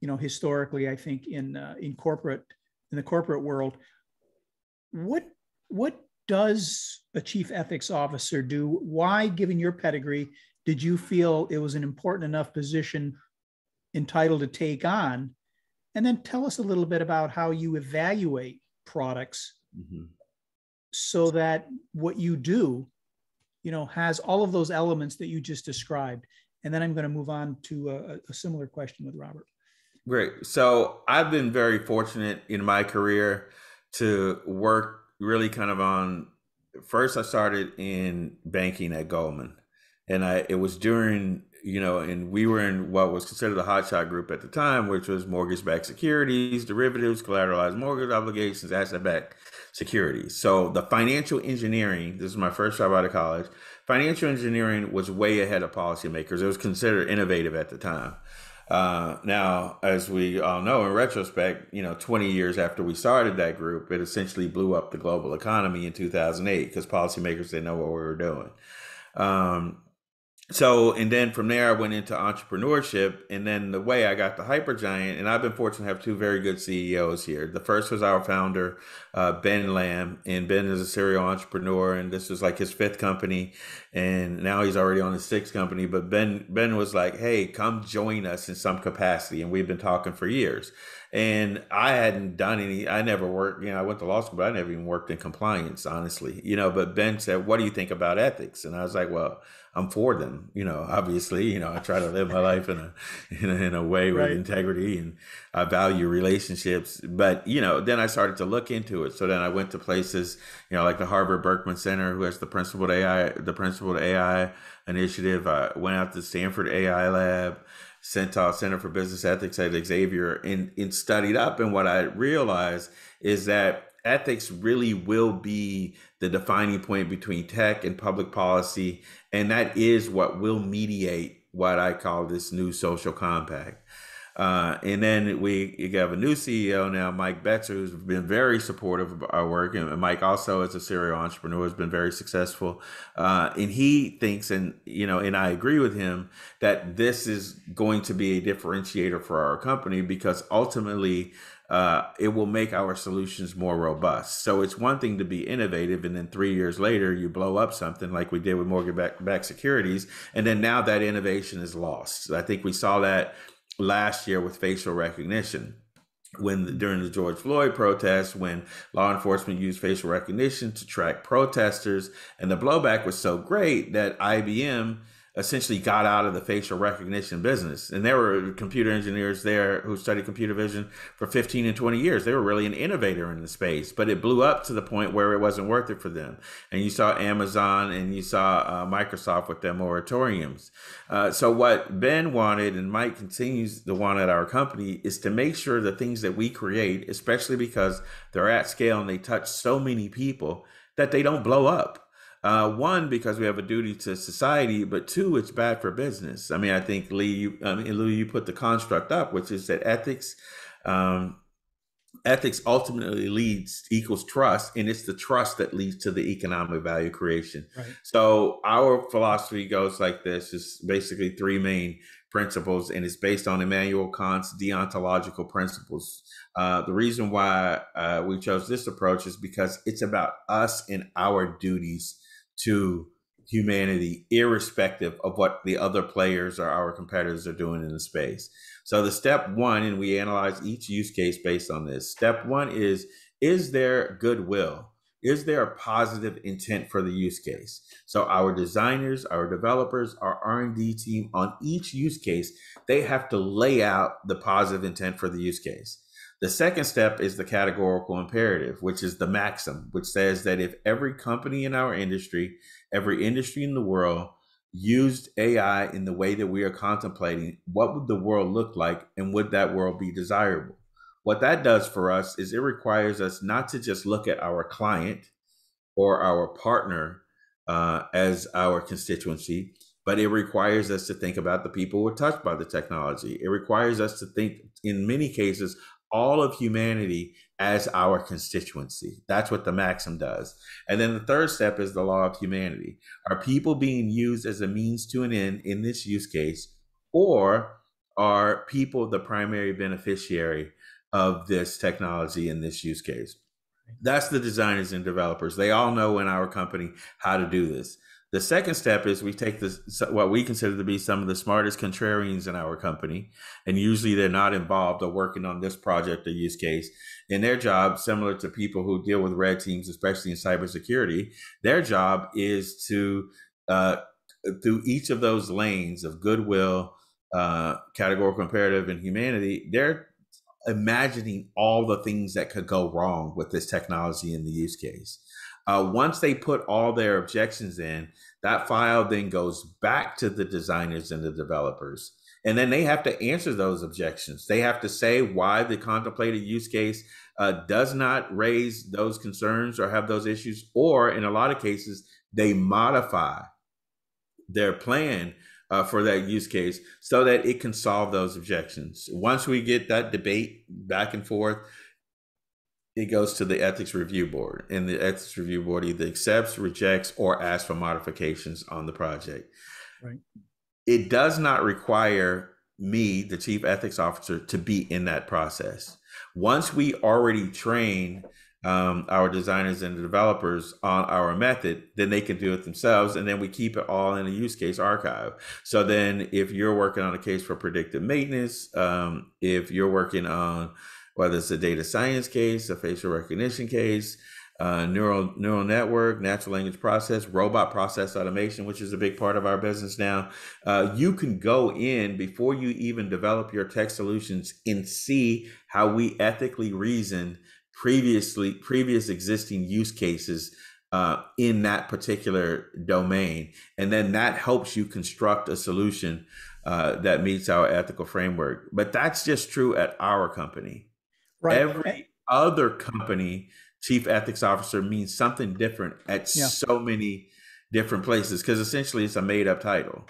you know, historically, I think in uh, in corporate in the corporate world. What what does a chief ethics officer do? Why, given your pedigree, did you feel it was an important enough position entitled to take on? And then tell us a little bit about how you evaluate products mm-hmm. so that what you do, you know, has all of those elements that you just described. And then I'm going to move on to a, a similar question with Robert. Great. So I've been very fortunate in my career to work really kind of on. First, I started in banking at Goldman, and I it was during you know, and we were in what was considered the hotshot group at the time, which was mortgage-backed securities, derivatives, collateralized mortgage obligations, asset-backed securities. So the financial engineering. This is my first job out of college financial engineering was way ahead of policymakers. It was considered innovative at the time. Uh, now, as we all know, in retrospect, you know, 20 years after we started that group, it essentially blew up the global economy in 2008 because policymakers didn't know what we were doing. Um, so and then from there i went into entrepreneurship and then the way i got the hypergiant and i've been fortunate to have two very good ceos here the first was our founder uh, ben lamm and ben is a serial entrepreneur and this was like his fifth company and now he's already on his sixth company but ben ben was like hey come join us in some capacity and we've been talking for years and I hadn't done any. I never worked. You know, I went to law school, but I never even worked in compliance, honestly. You know, but Ben said, "What do you think about ethics?" And I was like, "Well, I'm for them. You know, obviously, you know, I try to live my life in a in a, in a way with right. integrity, and I value relationships. But you know, then I started to look into it. So then I went to places, you know, like the Harvard Berkman Center, who has the principled AI, the principled AI initiative. I went out to Stanford AI Lab. Cental Center for Business Ethics at Xavier and, and studied up. And what I realized is that ethics really will be the defining point between tech and public policy. And that is what will mediate what I call this new social compact. Uh, and then we have a new CEO now, Mike Betzer, who's been very supportive of our work. And Mike also is a serial entrepreneur, has been very successful. Uh, and he thinks, and you know, and I agree with him that this is going to be a differentiator for our company because ultimately uh, it will make our solutions more robust. So it's one thing to be innovative, and then three years later, you blow up something like we did with mortgage-backed securities, and then now that innovation is lost. I think we saw that last year with facial recognition when during the George Floyd protests, when law enforcement used facial recognition to track protesters, and the blowback was so great that IBM essentially got out of the facial recognition business. And there were computer engineers there who studied computer vision for 15 and 20 years. They were really an innovator in the space, but it blew up to the point where it wasn't worth it for them. And you saw Amazon and you saw uh, Microsoft with their moratoriums. Uh, so what Ben wanted and Mike continues to want at our company is to make sure the things that we create, especially because they're at scale and they touch so many people, that they don't blow up uh, one, because we have a duty to society, but two, it's bad for business. I mean, I think Lee, you, I mean, Lee, you put the construct up, which is that ethics um, ethics ultimately leads equals trust and it's the trust that leads to the economic value creation Right. so our philosophy goes like this is basically three main principles and it's based on Immanuel kant's deontological principles uh, the reason why uh, we chose this approach is because it's about us and our duties to humanity irrespective of what the other players or our competitors are doing in the space so the step one, and we analyze each use case based on this. Step one is, is there goodwill? Is there a positive intent for the use case? So our designers, our developers, our R&D team on each use case, they have to lay out the positive intent for the use case. The second step is the categorical imperative, which is the maxim, which says that if every company in our industry, every industry in the world used AI in the way that we are contemplating, what would the world look like and would that world be desirable? What that does for us is it requires us not to just look at our client or our partner uh, as our constituency, but it requires us to think about the people who are touched by the technology. It requires us to think, in many cases, all of humanity as our constituency. That's what the maxim does. And then the third step is the law of humanity. Are people being used as a means to an end in this use case, or are people the primary beneficiary of this technology in this use case? That's the designers and developers. They all know in our company how to do this. The second step is we take this what we consider to be some of the smartest contrarians in our company, and usually they're not involved or working on this project or use case. In their job, similar to people who deal with red teams, especially in cybersecurity, their job is to uh, through each of those lanes of goodwill, uh, categorical imperative, and humanity, they're imagining all the things that could go wrong with this technology in the use case. Uh, once they put all their objections in, that file then goes back to the designers and the developers. And then they have to answer those objections. They have to say why the contemplated use case uh, does not raise those concerns or have those issues, or in a lot of cases, they modify their plan uh, for that use case so that it can solve those objections. Once we get that debate back and forth, it goes to the ethics review board and the ethics review board either accepts rejects or asks for modifications on the project right it does not require me the chief ethics officer to be in that process once we already train um, our designers and developers on our method, then they can do it themselves. And then we keep it all in a use case archive. So then if you're working on a case for predictive maintenance, um, if you're working on whether it's a data science case, a facial recognition case, uh, neural neural network, natural language process, robot process automation, which is a big part of our business now. Uh, you can go in before you even develop your tech solutions and see how we ethically reason previously previous existing use cases uh, in that particular domain, and then that helps you construct a solution uh, that meets our ethical framework. But that's just true at our company. Right. Every other company chief ethics officer means something different at Yeah. so many different places because essentially it's a made up title.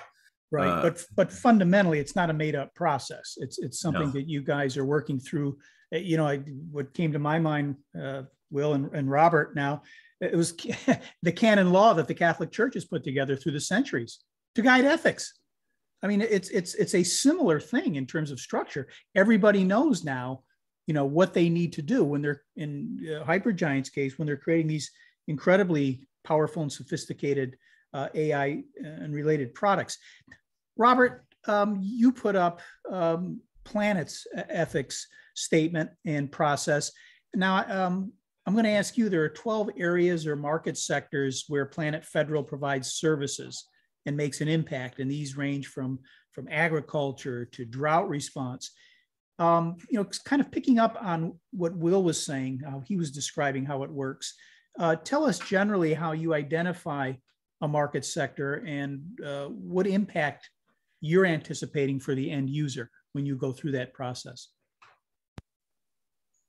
Right, Uh, but but fundamentally, it's not a made up process. It's it's something No. that you guys are working through. Uh, You know, I, what came to my mind, uh, Will and, and Robert. Now, it was <laughs> the canon law that the Catholic Church has put together through the centuries to guide ethics. I mean, it's it's it's a similar thing in terms of structure. Everybody knows now, you know, what they need to do when they're in uh, Hypergiant's case when they're creating these incredibly powerful and sophisticated uh, AI and related products. Robert, um, you put up um, Planet's ethics statement and process. Now, um, I'm going to ask you there are 12 areas or market sectors where Planet Federal provides services and makes an impact. And these range from, from agriculture to drought response. Um, you know, kind of picking up on what Will was saying, he was describing how it works. Uh, tell us generally how you identify a market sector and uh, what impact you're anticipating for the end user when you go through that process.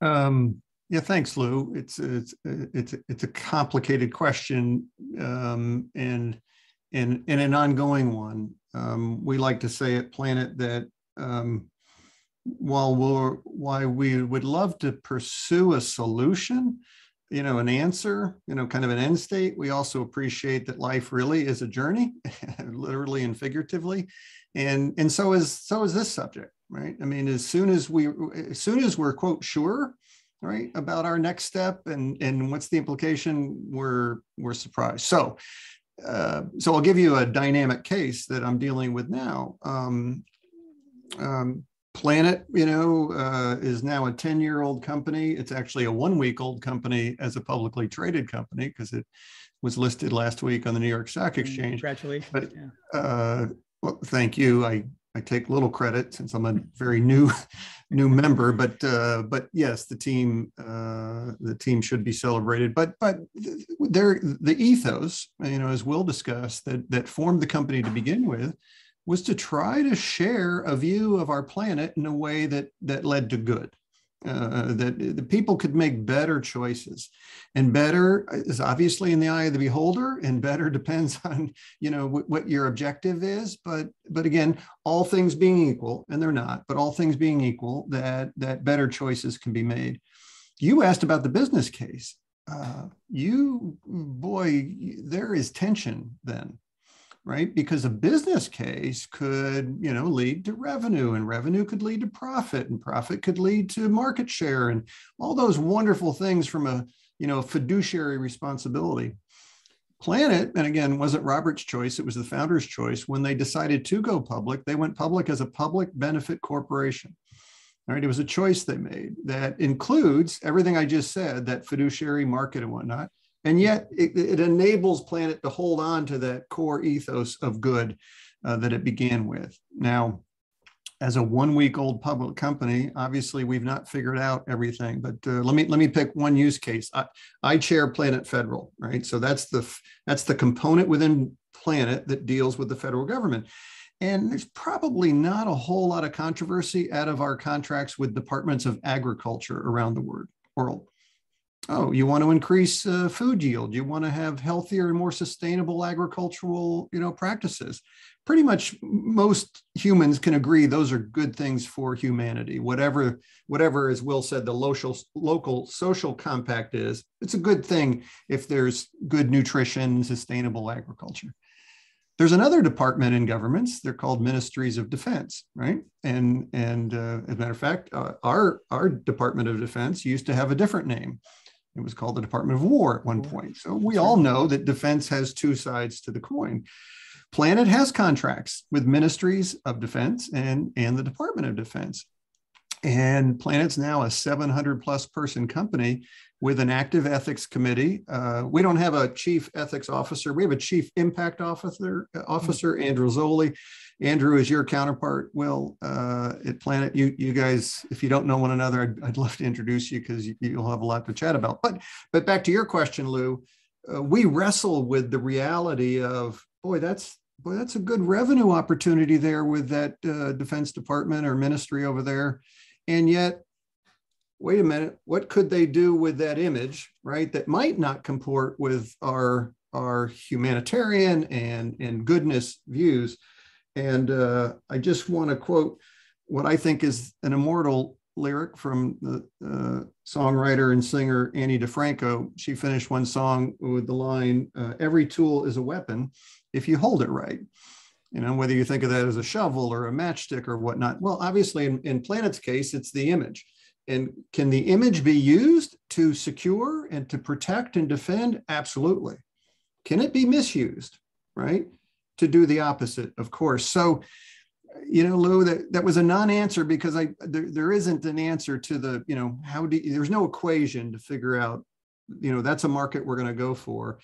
Um, yeah, thanks, Lou. It's it's it's it's a complicated question um, and and and an ongoing one. Um, we like to say at Planet that um, while we're why we would love to pursue a solution, you know, an answer, you know, kind of an end state, we also appreciate that life really is a journey, <laughs> literally and figuratively. And and so is so is this subject, right? I mean, as soon as we as soon as we're quote sure, right, about our next step and and what's the implication, we're we're surprised. So uh, so I'll give you a dynamic case that I'm dealing with now. Um, um, Planet, you know, uh, is now a 10 year old company. It's actually a one week old company as a publicly traded company because it was listed last week on the New York Stock mm, Exchange. Congratulations. But uh, well, thank you. I, I take little credit since I'm a very new new member, but uh, but yes, the team uh, the team should be celebrated. But but there the ethos, you know, as we'll discussed, that that formed the company to begin with was to try to share a view of our planet in a way that that led to good. Uh, that the people could make better choices. And better is obviously in the eye of the beholder and better <laughs> depends on you know w- what your objective is. But but again all things being equal and they're not but all things being equal that that better choices can be made. You asked about the business case. Uh, you boy there is tension then right? Because a business case could, you know, lead to revenue and revenue could lead to profit and profit could lead to market share and all those wonderful things from a, you know, fiduciary responsibility. Planet, and again, wasn't Robert's choice, it was the founder's choice. When they decided to go public, they went public as a public benefit corporation. All right, it was a choice they made that includes everything I just said, that fiduciary market and whatnot and yet it, it, enables planet to hold on to that core ethos of good uh, that it began with. Now as a one week old public company obviously we've not figured out everything but uh, let me let me pick one use case. I, I chair planet federal right? So that's the that's the component within planet that deals with the federal government. And there's probably not a whole lot of controversy out of our contracts with departments of agriculture around the world oh you want to increase uh, food yield. You want to have healthier and more sustainable agricultural you know practices. Pretty much most humans can agree those are good things for humanity. Whatever whatever as will said the local local social compact is it's a good thing if there's good nutrition sustainable agriculture. There's another department in governments. They're called ministries of defense right? And and uh, as a matter of fact uh, our our department of defense used to have a different name it was called the Department of War at one point. So we all know that defense has two sides to the coin. Planet has contracts with ministries of defense and, and the Department of Defense. And Planet's now a 700 plus person company with an active ethics committee. Uh, we don't have a chief ethics officer. We have a chief impact officer, officer Andrew Zolli. Andrew is your counterpart. Will uh, at Planet, you you guys, if you don't know one another, I'd, I'd love to introduce you because you, will have a lot to chat about. But but back to your question, Lou, uh, we wrestle with the reality of boy, that's boy, that's a good revenue opportunity there with that uh, Defense Department or ministry over there, and yet wait a minute, what could they do with that image, right? That might not comport with our our humanitarian and and goodness views. And uh, I just want to quote what I think is an immortal lyric from the uh, songwriter and singer Ani DiFranco. She finished one song with the line, uh, "Every tool is a weapon if you hold it right." You know, whether you think of that as a shovel or a matchstick or whatnot. Well, obviously, in, in Planet's case, it's the image and can the image be used to secure and to protect and defend? Absolutely. Can it be misused, right? To do the opposite, of course. So, you know, Lou, that, that was a non-answer because I there, there isn't an answer to the, you know, how do there's no equation to figure out, you know, that's a market we're going to go for.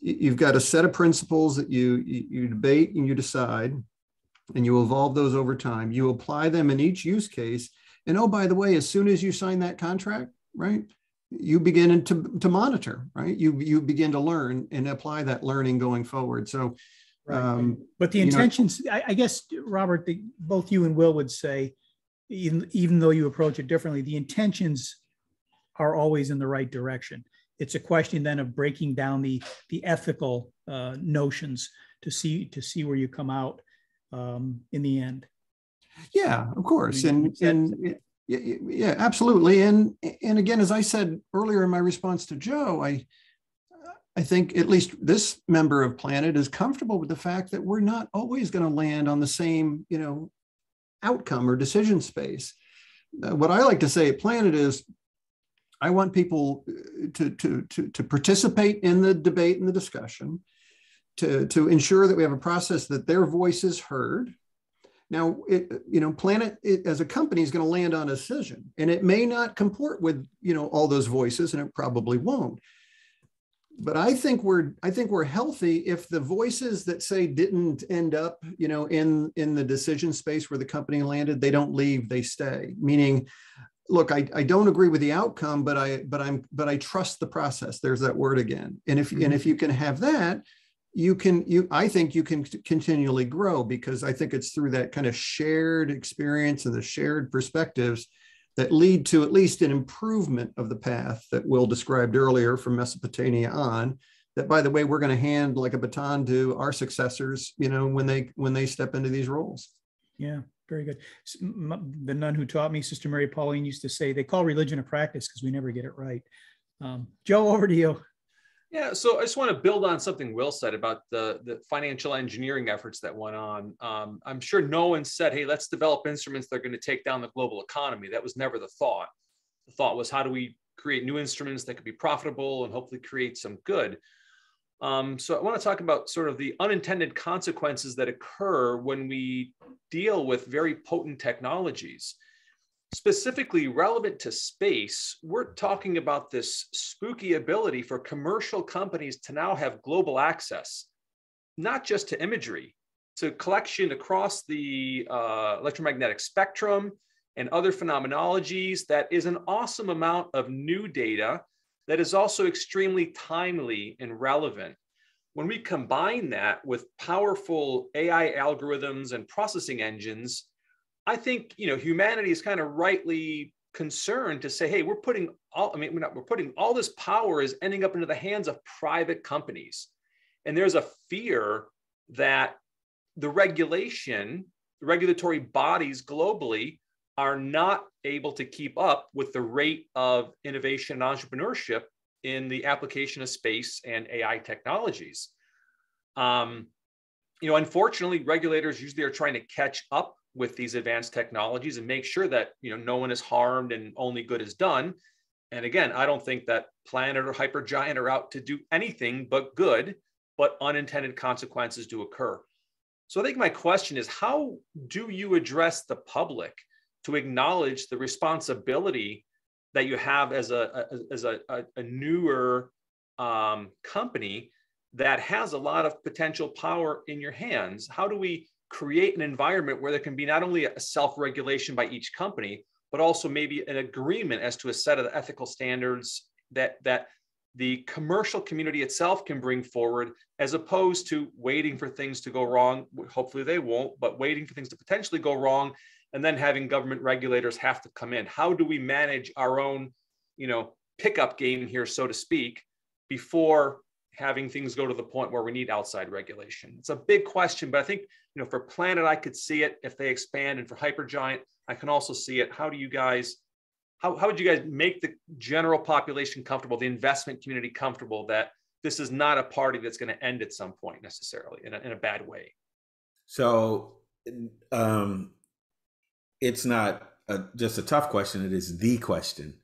You've got a set of principles that you you debate and you decide, and you evolve those over time. You apply them in each use case and oh, by the way, as soon as you sign that contract, right, you begin to, to monitor, right? You you begin to learn and apply that learning going forward. So, right. um, but the intentions, know, I, I, guess, Robert, the, both you and Will would say, even even though you approach it differently, the intentions are always in the right direction. It's a question then of breaking down the the ethical uh, notions to see to see where you come out um, in the end. Yeah, of course. And, and yeah, yeah, absolutely. And, and again, as I said earlier in my response to Joe, I, I think at least this member of Planet is comfortable with the fact that we're not always going to land on the same, you know, outcome or decision space. Uh, what I like to say at Planet is, I want people uh, to, to, to, to participate in the debate and the discussion, to, to ensure that we have a process that their voice is heard. Now, it, you know, Planet it, as a company is going to land on a decision, and it may not comport with you know all those voices, and it probably won't but I think we're I think we're healthy if the voices that say didn't end up, you know, in in the decision space where the company landed, they don't leave, they stay. Meaning, look, I, I don't agree with the outcome, but I but I'm but I trust the process. There's that word again. And if mm-hmm. and if you can have that, you can you I think you can continually grow because I think it's through that kind of shared experience and the shared perspectives that lead to at least an improvement of the path that Will described earlier from Mesopotamia on. That, by the way, we're going to hand like a baton to our successors, you know, when they when they step into these roles. Yeah, very good. The nun who taught me, Sister Mary Pauline, used to say they call religion a practice because we never get it right. Um, Joe, over to you. Yeah, so I just want to build on something Will said about the, the financial engineering efforts that went on. Um, I'm sure no one said, hey, let's develop instruments that are going to take down the global economy. That was never the thought. The thought was, how do we create new instruments that could be profitable and hopefully create some good? Um, so I want to talk about sort of the unintended consequences that occur when we deal with very potent technologies specifically relevant to space, we're talking about this spooky ability for commercial companies to now have global access, not just to imagery, to collection across the uh, electromagnetic spectrum and other phenomenologies. That is an awesome amount of new data that is also extremely timely and relevant. When we combine that with powerful AI algorithms and processing engines, I think you know humanity is kind of rightly concerned to say, hey, we're putting all I mean we're, not, we're putting all this power is ending up into the hands of private companies, and there's a fear that the regulation, the regulatory bodies globally are not able to keep up with the rate of innovation and entrepreneurship in the application of space and AI technologies. Um, you know, unfortunately, regulators usually are trying to catch up with these advanced technologies and make sure that you know no one is harmed and only good is done and again i don't think that planet or hypergiant are out to do anything but good but unintended consequences do occur so i think my question is how do you address the public to acknowledge the responsibility that you have as a, as a, a, newer um, company that has a lot of potential power in your hands. How do we create an environment where there can be not only a self-regulation by each company, but also maybe an agreement as to a set of ethical standards that that the commercial community itself can bring forward as opposed to waiting for things to go wrong? Hopefully they won't but waiting for things to potentially go wrong and then having government regulators have to come in how do we manage our own you know pickup game here so to speak before having things go to the point where we need outside regulation? It's a big question, but I think you know for Planet, I could see it if they expand, and for Hypergiant, I can also see it. How do you guys? How, how would you guys make the general population comfortable, the investment community comfortable that this is not a party that's going to end at some point necessarily in a, in a bad way? So um, it's not a, just a tough question. It is the question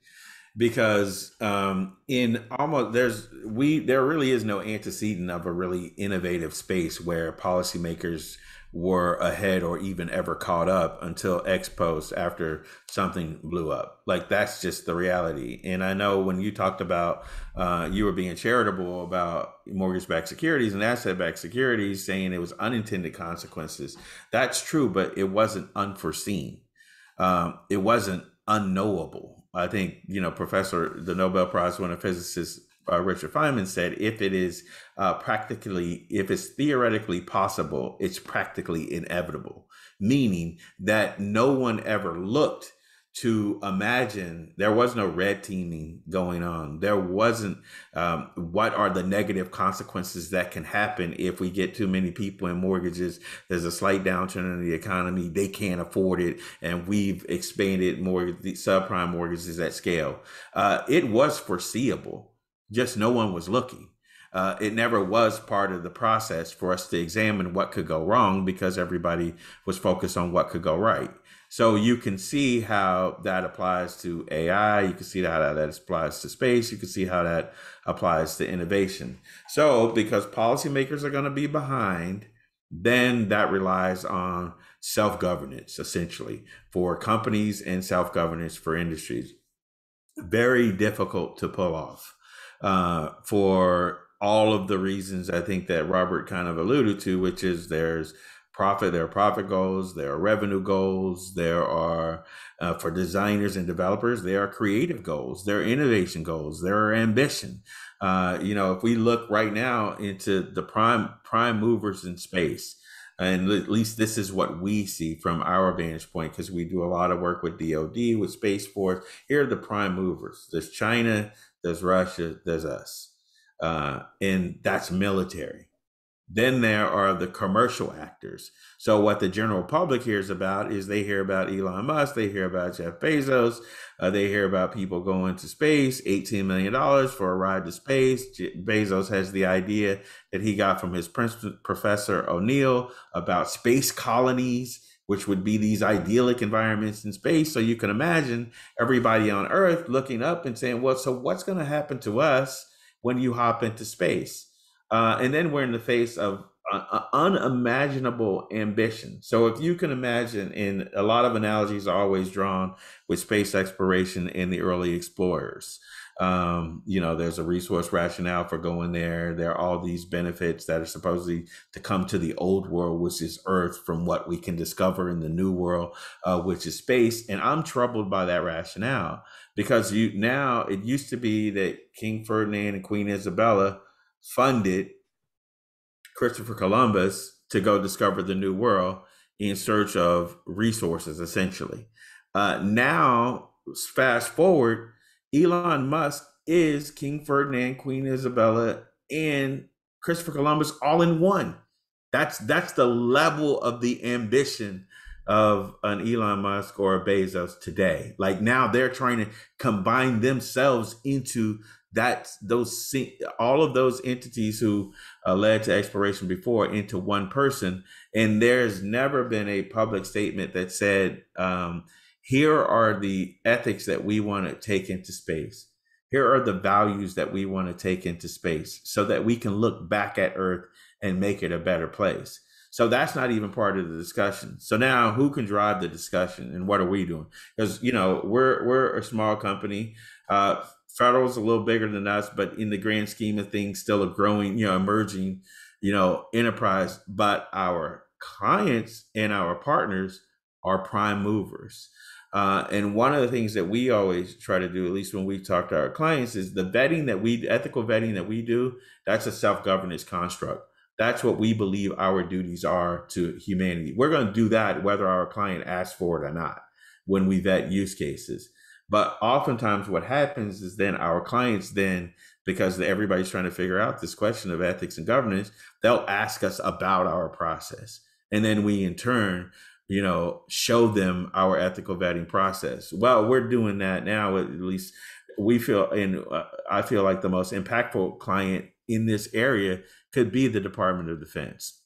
because um, in almost there's we there really is no antecedent of a really innovative space where policymakers were ahead or even ever caught up until ex post after something blew up. Like that's just the reality. And I know when you talked about uh, you were being charitable about mortgage backed securities and asset backed securities, saying it was unintended consequences. That's true, but it wasn't unforeseen. Um, it wasn't unknowable I think you know Professor the Nobel Prize winner physicist uh, Richard Feynman said if it is uh, practically if it's theoretically possible, it's practically inevitable. Meaning that no one ever looked to imagine there was no red teaming going on. There wasn't um, what are the negative consequences that can happen if we get too many people in mortgages. There's a slight downturn in the economy. They can't afford it. And we've expanded more the subprime mortgages at scale. Uh, it was foreseeable, just no one was looking. Uh, it never was part of the process for us to examine what could go wrong because everybody was focused on what could go right. So you can see how that applies to AI. You can see how that applies to space. You can see how that applies to innovation. So because policymakers are going to be behind, then that relies on self governance essentially for companies and self governance for industries. Very difficult to pull off uh, for all of the reasons I think that Robert kind of alluded to, which is there's profit there are profit goals there are revenue goals there are uh, for designers and developers there are creative goals there are innovation goals there are ambition. Uh, you know if we look right now into the prime prime movers in space and at least this is what we see from our vantage point because we do a lot of work with dod with space force. Here are the prime movers. There's china there's russia there's us uh, and that's military then there are the commercial actors. So what the general public hears about is they hear about Elon Musk, they hear about Jeff Bezos, uh, they hear about people going to space, $18 million for a ride to space. Bezos has the idea that he got from his professor O'Neill about space colonies, which would be these idyllic environments in space. So you can imagine everybody on Earth looking up and saying, well, so what's going to happen to us when you hop into space? Uh, and then we're in the face of uh, unimaginable ambition. So if you can imagine, and a lot of analogies are always drawn with space exploration and the early explorers. Um, you know, there's a resource rationale for going there. There are all these benefits that are supposedly to come to the old world, which is Earth, from what we can discover in the new world, uh, which is space. And I'm troubled by that rationale because you now it used to be that King Ferdinand and Queen Isabella funded Christopher Columbus to go discover the new world in search of resources, essentially. Uh, now, fast forward, Elon Musk is King Ferdinand, Queen Isabella, and Christopher Columbus all in one. That's that's the level of the ambition of an Elon Musk or a Bezos today. Like now they're trying to combine themselves into that those all of those entities who uh, led to exploration before into one person and there's never been a public statement that said um, here are the ethics that we want to take into space. Here are the values that we want to take into space so that we can look back at earth and make it a better place. So that's not even part of the discussion. So now who can drive the discussion and what are we doing? Because you know we're we're a small company. Uh, Federal's a little bigger than us, but in the grand scheme of things, still a growing, you know, emerging, you know, enterprise. But our clients and our partners are prime movers. Uh, and one of the things that we always try to do, at least when we talk to our clients, is the vetting that we, ethical vetting that we do, that's a self governance construct. That's what we believe our duties are to humanity. We're going to do that whether our client asks for it or not when we vet use cases. But oftentimes, what happens is then our clients then, because everybody's trying to figure out this question of ethics and governance, they'll ask us about our process, and then we in turn, you know, show them our ethical vetting process. Well, we're doing that now. At least we feel, and uh, I feel like the most impactful client in this area could be the Department of Defense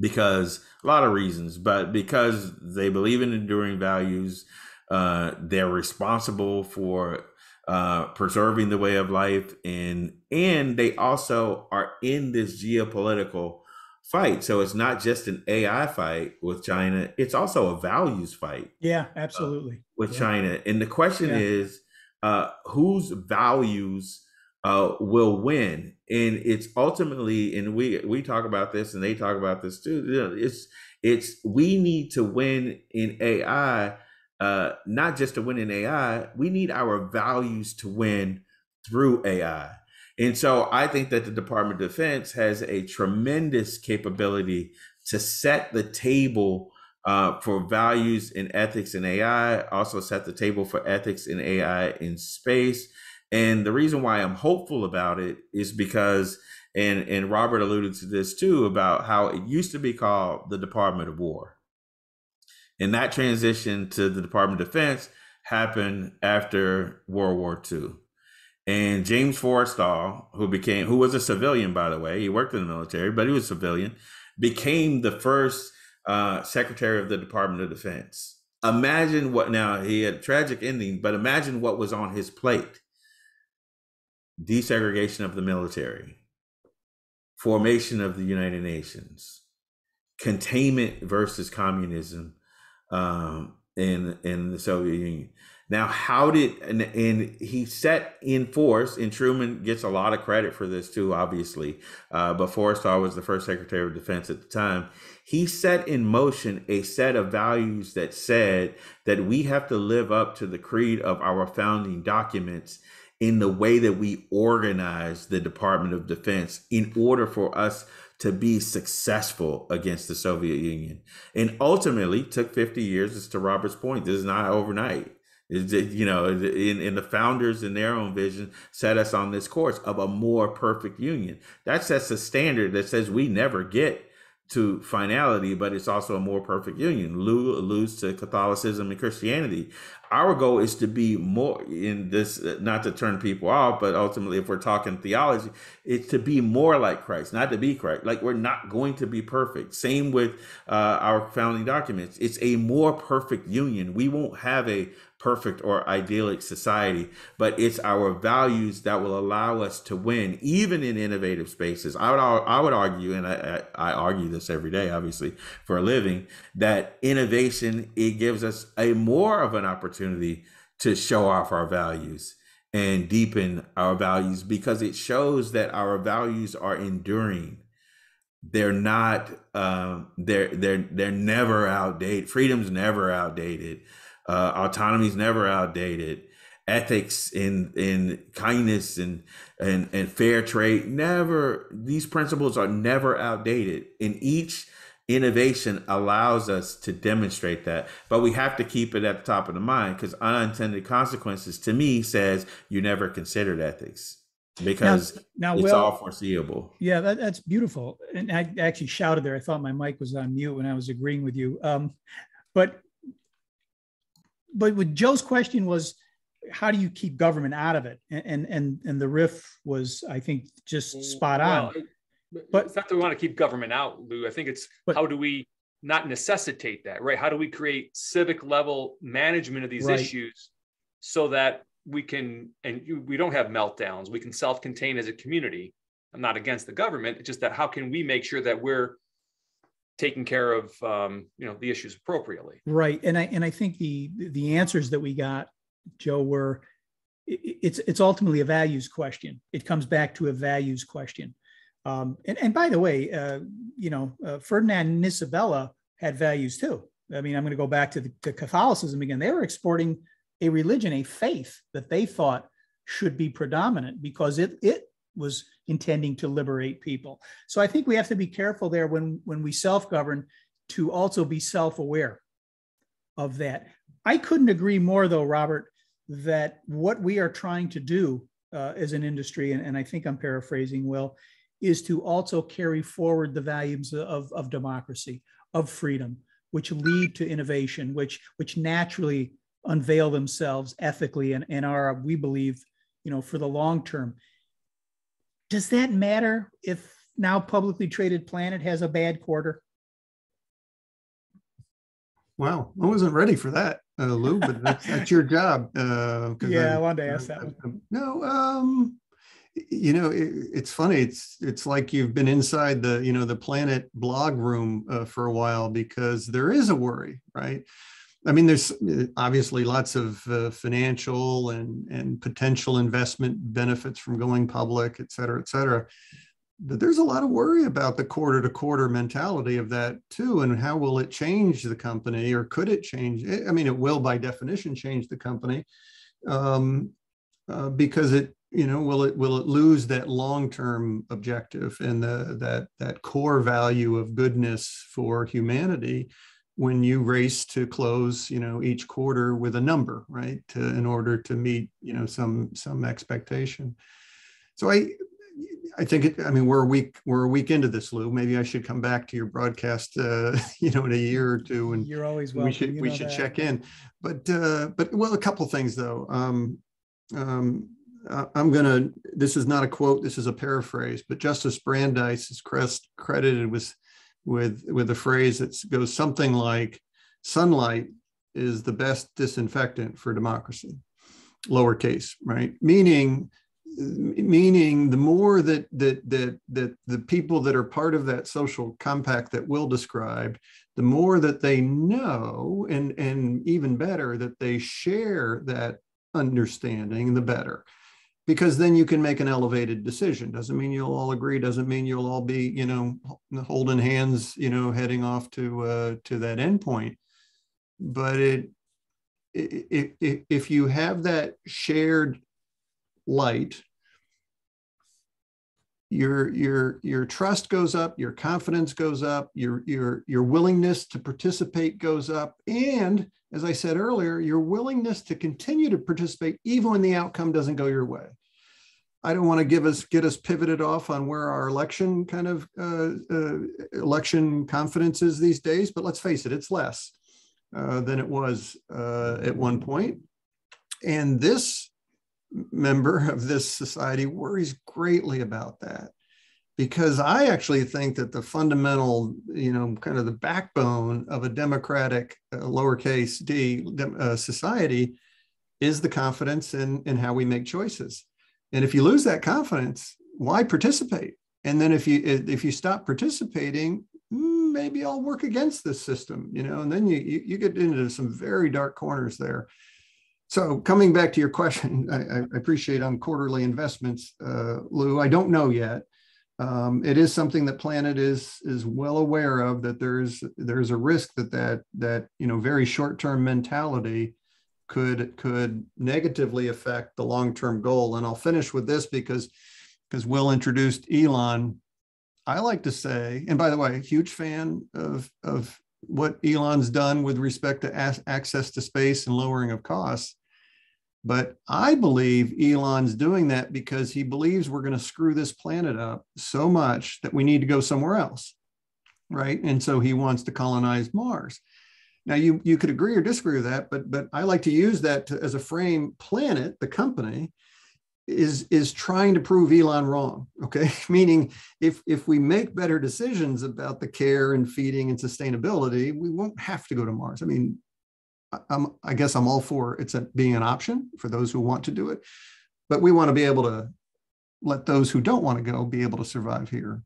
because a lot of reasons, but because they believe in enduring values uh, they're responsible for uh, preserving the way of life, and and they also are in this geopolitical fight. So it's not just an AI fight with China; it's also a values fight. Yeah, absolutely. Uh, with yeah. China, and the question yeah. is, uh, whose values uh, will win? And it's ultimately, and we we talk about this, and they talk about this too. You know, it's it's we need to win in AI uh, not just to win in AI, we need our values to win through AI. And so I think that the Department of Defense has a tremendous capability to set the table uh, for values in ethics in AI, also set the table for ethics in AI in space. And the reason why I'm hopeful about it is because, and, and Robert alluded to this too, about how it used to be called the Department of War. And that transition to the Department of Defense happened after World War II. And James Forrestal, who became, who was a civilian, by the way, he worked in the military, but he was a civilian, became the first uh, Secretary of the Department of Defense. Imagine what now he had a tragic ending, but imagine what was on his plate desegregation of the military, formation of the United Nations, containment versus communism um, in, in the Soviet Union. Now, how did and, and, he set in force, and Truman gets a lot of credit for this too, obviously. Uh, but Forrestal was the first Secretary of Defense at the time. He set in motion a set of values that said that we have to live up to the creed of our founding documents in the way that we organize the Department of Defense in order for us to be successful against the Soviet Union. And ultimately took 50 years, as to Robert's point, this is not overnight you know, in, in the founders in their own vision set us on this course of a more perfect union. That sets a standard that says we never get to finality, but it's also a more perfect union. Lou alludes to Catholicism and Christianity. Our goal is to be more in this, not to turn people off, but ultimately, if we're talking theology, it's to be more like Christ, not to be Christ. Like we're not going to be perfect. Same with uh, our founding documents. It's a more perfect union. We won't have a perfect or idyllic society, but it's our values that will allow us to win, even in innovative spaces. I would I would argue, and I, I argue this every day, obviously for a living, that innovation it gives us a more of an opportunity to show off our values and deepen our values because it shows that our values are enduring. They're not um, they're they're they're never outdated. Freedom's never outdated uh, autonomy is never outdated. Ethics in in kindness and and and fair trade never these principles are never outdated. In each innovation allows us to demonstrate that, but we have to keep it at the top of the mind because unintended consequences to me says you never considered ethics because now, now it's all foreseeable. Yeah, that, that's beautiful. And I actually shouted there. I thought my mic was on mute when I was agreeing with you. Um, but but with Joe's question was, how do you keep government out of it? And and and the riff was, I think, just mm, spot on. Well, but it's not that we want to keep government out, Lou. I think it's but, how do we not necessitate that, right? How do we create civic level management of these right. issues so that we can and we don't have meltdowns. We can self-contain as a community. I'm not against the government. It's just that how can we make sure that we're taking care of um, you know the issues appropriately. Right, and I and I think the the answers that we got, Joe, were it's it's ultimately a values question. It comes back to a values question. Um, and and by the way, uh, you know uh, Ferdinand and Isabella had values too. I mean, I'm going to go back to, the, to Catholicism again. They were exporting a religion, a faith that they thought should be predominant because it it was intending to liberate people. So I think we have to be careful there when, when we self govern to also be self aware of that. I couldn't agree more, though, Robert, that what we are trying to do uh, as an industry, and, and I think I'm paraphrasing Will, is to also carry forward the values of, of democracy, of freedom, which lead to innovation, which, which naturally unveil themselves ethically and, and are, we believe, you know, for the long term does that matter if now publicly traded Planet has a bad quarter? Wow, I wasn't ready for that, uh, Lou, but that's, <laughs> that's your job. Uh, yeah, I, I, wanted to ask that one. No, um, you know, it, it's funny. It's it's like you've been inside the you know the Planet blog room uh, for a while because there is a worry, right? I mean, there's uh, obviously lots of uh, financial and, and potential investment benefits from going public, et cetera, et cetera. But there's a lot of worry about the quarter to quarter mentality of that too. And how will it change the company or could it change? I mean, it will by definition change the company um, uh, because it, you know, will it will it lose that long term objective and the that that core value of goodness for humanity? When you race to close, you know, each quarter with a number, right? To, in order to meet, you know, some some expectation. So I I think it, I mean we're a week we're a week into this, Lou. Maybe I should come back to your broadcast, uh, <laughs> you know, in a year or two, and you're always welcome. We should we should that. check in. But uh, but well, a couple things though. Um, um, I'm gonna. This is not a quote. This is a paraphrase. But Justice Brandeis is credited with with with a phrase that goes something like, "Sunlight is the best disinfectant for democracy." Lowercase, right? Meaning meaning the more that that that that the people that are part of that social compact that Will described, the more that they know, and and even better that they share that understanding, the better. Because then you can make an elevated decision. Doesn't mean you'll all agree. Doesn't mean you'll all be, you know, holding hands, you know, heading off to uh, to that endpoint. But it, it, it, if you have that shared light your your your trust goes up your confidence goes up your your your willingness to participate goes up and as i said earlier your willingness to continue to participate even when the outcome doesn't go your way. I don't want to give us get us pivoted off on where our election kind of uh, uh, election confidence is these days but let's face it it's less uh, than it was uh, at one point. And this member of this society worries greatly about that because I actually think that the fundamental, you know, kind of the backbone of a democratic uh, lowercase d uh, society is the confidence in, in how we make choices. And if you lose that confidence, why participate? And then if you if you stop participating, hmm, maybe I'll work against this system, you know, and then you you, you get into some very dark corners there. So coming back to your question, <laughs> I, I appreciate on quarterly investments, uh, Lou. I don't know yet. Um, it is something that Planet is is well aware of that there's there's a risk that that that you know very short term mentality could could negatively affect the long term goal. And I'll finish with this because because Will introduced Elon. I like to say, and by the way, huge fan of of what Elon's done with respect to access to space and lowering of costs. But I believe Elon's doing that because he believes we're going to screw this planet up so much that we need to go somewhere else. Right. And so he wants to colonize Mars. Now you you could agree or disagree with that, but but I like to use that to, as a frame. Planet, the company, is is trying to prove Elon wrong. <laughs> Okay, meaning if if we make better decisions about the care and feeding and sustainability, we won't have to go to Mars. I mean, I'm, I guess I'm all for it's a, being an option for those who want to do it, but we want to be able to let those who don't want to go be able to survive here.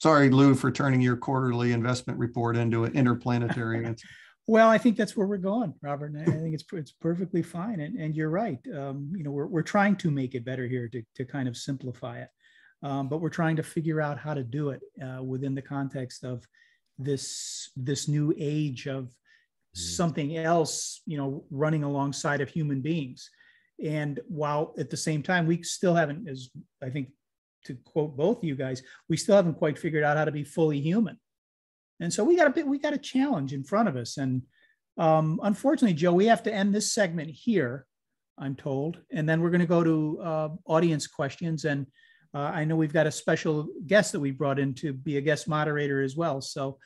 Sorry, Lou, for turning your quarterly investment report into an interplanetary. <laughs> Well, I think that's where we're going, Robert. I think it's it's perfectly fine, and, and you're right. Um, you know, we're we're trying to make it better here to to kind of simplify it, um, but we're trying to figure out how to do it uh, within the context of this this new age of. Something else, you know, running alongside of human beings. And while at the same time, we still haven't, as I think to quote both of you guys, we still haven't quite figured out how to be fully human. And so we got a bit, we got a challenge in front of us. And um, unfortunately, Joe, we have to end this segment here, I'm told. And then we're going to go to uh, audience questions. And uh, I know we've got a special guest that we brought in to be a guest moderator as well. So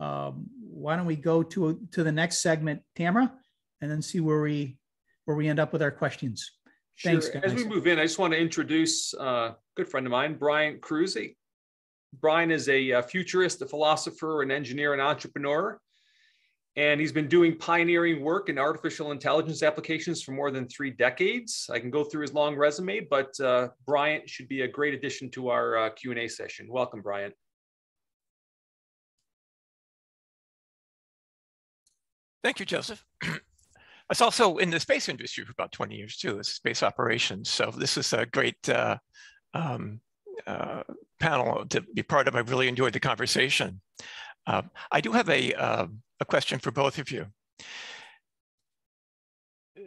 um, why don't we go to to the next segment, Tamara, and then see where we where we end up with our questions. Sure. Thanks, guys. As we move in, I just want to introduce uh, a good friend of mine, Brian Cruzy. Brian is a, a uh, futurist, a philosopher, an engineer, an entrepreneur, and he's been doing pioneering work in artificial intelligence applications for more than three decades. I can go through his long resume, but uh, Brian should be a great addition to our uh, Q&A session. Welcome, Brian. Thank you, Joseph. <clears throat> I was also in the space industry for about 20 years too, as space operations. So this is a great uh, um, uh, panel to be part of. I really enjoyed the conversation. Uh, I do have a, uh, a question for both of you.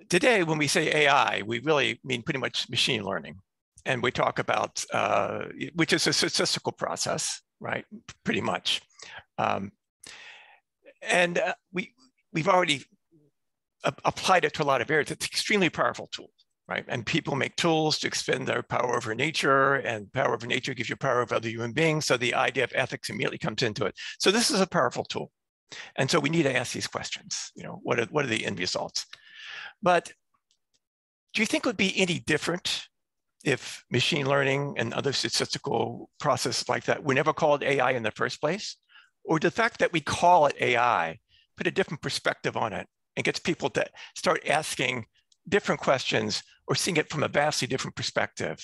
Today, when we say AI, we really mean pretty much machine learning. And we talk about, uh, which is a statistical process, right? Pretty much. Um, and uh, we we've already applied it to a lot of areas. It's an extremely powerful tool, right? And people make tools to expend their power over nature, and power over nature gives you power over other human beings. So the idea of ethics immediately comes into it. So this is a powerful tool, and so we need to ask these questions. You know, what are what are the end results? But do you think it would be any different if machine learning and other statistical processes like that were never called AI in the first place? Or the fact that we call it AI put a different perspective on it and gets people to start asking different questions or seeing it from a vastly different perspective.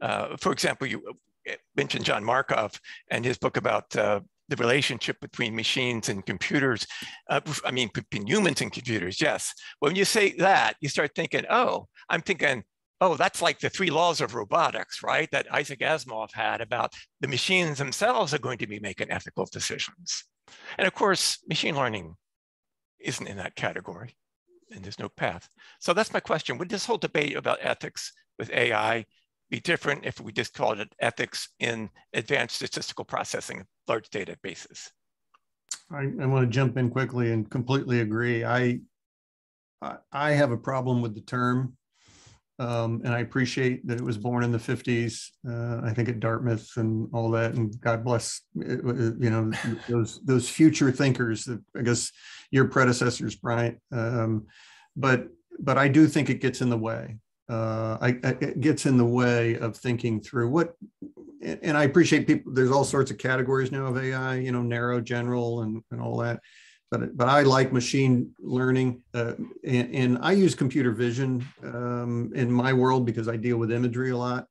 Uh, for example, you uh, mentioned John Markoff and his book about uh, the relationship between machines and computers. Uh, I mean, between humans and computers, yes. When you say that, you start thinking, oh, I'm thinking, oh, that's like the three laws of robotics, right? That Isaac Asimov had about the machines themselves are going to be making ethical decisions. And of course, machine learning isn't in that category and there's no path. So that's my question. Would this whole debate about ethics with AI be different if we just called it ethics in advanced statistical processing of large databases? I, I want to jump in quickly and completely agree. I I, I have a problem with the term um, and I appreciate that it was born in the 50s. Uh, I think at Dartmouth and all that. And God bless, you know, those those future thinkers. I guess your predecessors, Bryant. Um, but but I do think it gets in the way. Uh, I, it gets in the way of thinking through what. And I appreciate people. There's all sorts of categories now of AI. You know, narrow, general, and and all that but but I like machine learning, uh, and, and, I use computer vision um, in my world because I deal with imagery a lot,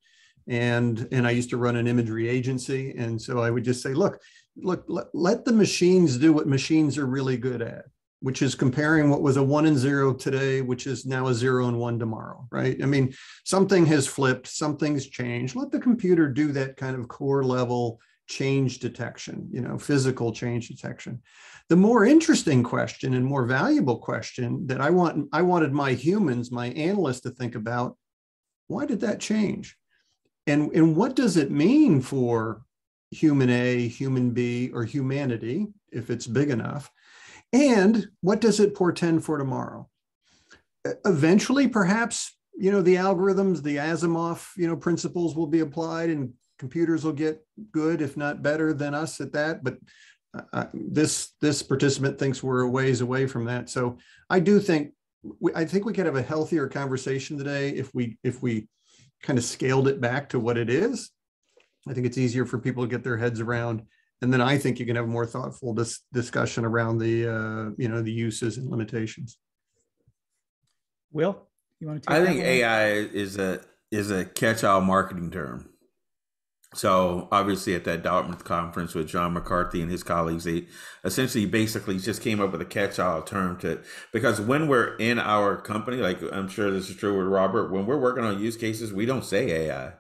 and and I used to run an imagery agency, and so I would just say, look, look, let, let the machines do what machines are really good at, which is comparing what was a one and zero today, which is now a zero and one tomorrow, right? I mean, something has flipped, something's changed. Let the computer do that kind of core level change detection, you know, physical change detection. The more interesting question and more valuable question that I want, I wanted my humans, my analysts to think about, why did that change? And, and what does it mean for human A, human B, or humanity, if it's big enough? And what does it portend for tomorrow? Eventually, perhaps, you know, the algorithms, the Asimov, you know, principles will be applied and computers will get good, if not better than us at that. But uh, this this participant thinks we're a ways away from that. So I do think we, I think we could have a healthier conversation today if we if we kind of scaled it back to what it is. I think it's easier for people to get their heads around, and then I think you can have a more thoughtful dis- discussion around the uh, you know the uses and limitations. Will you want to? I think AI is a is a catch-all marketing term. So obviously at that Dartmouth conference with John McCarthy and his colleagues, they essentially basically just came up with a catch-all term to because when we're in our company, like I'm sure this is true with Robert, when we're working on use cases, we don't say AI.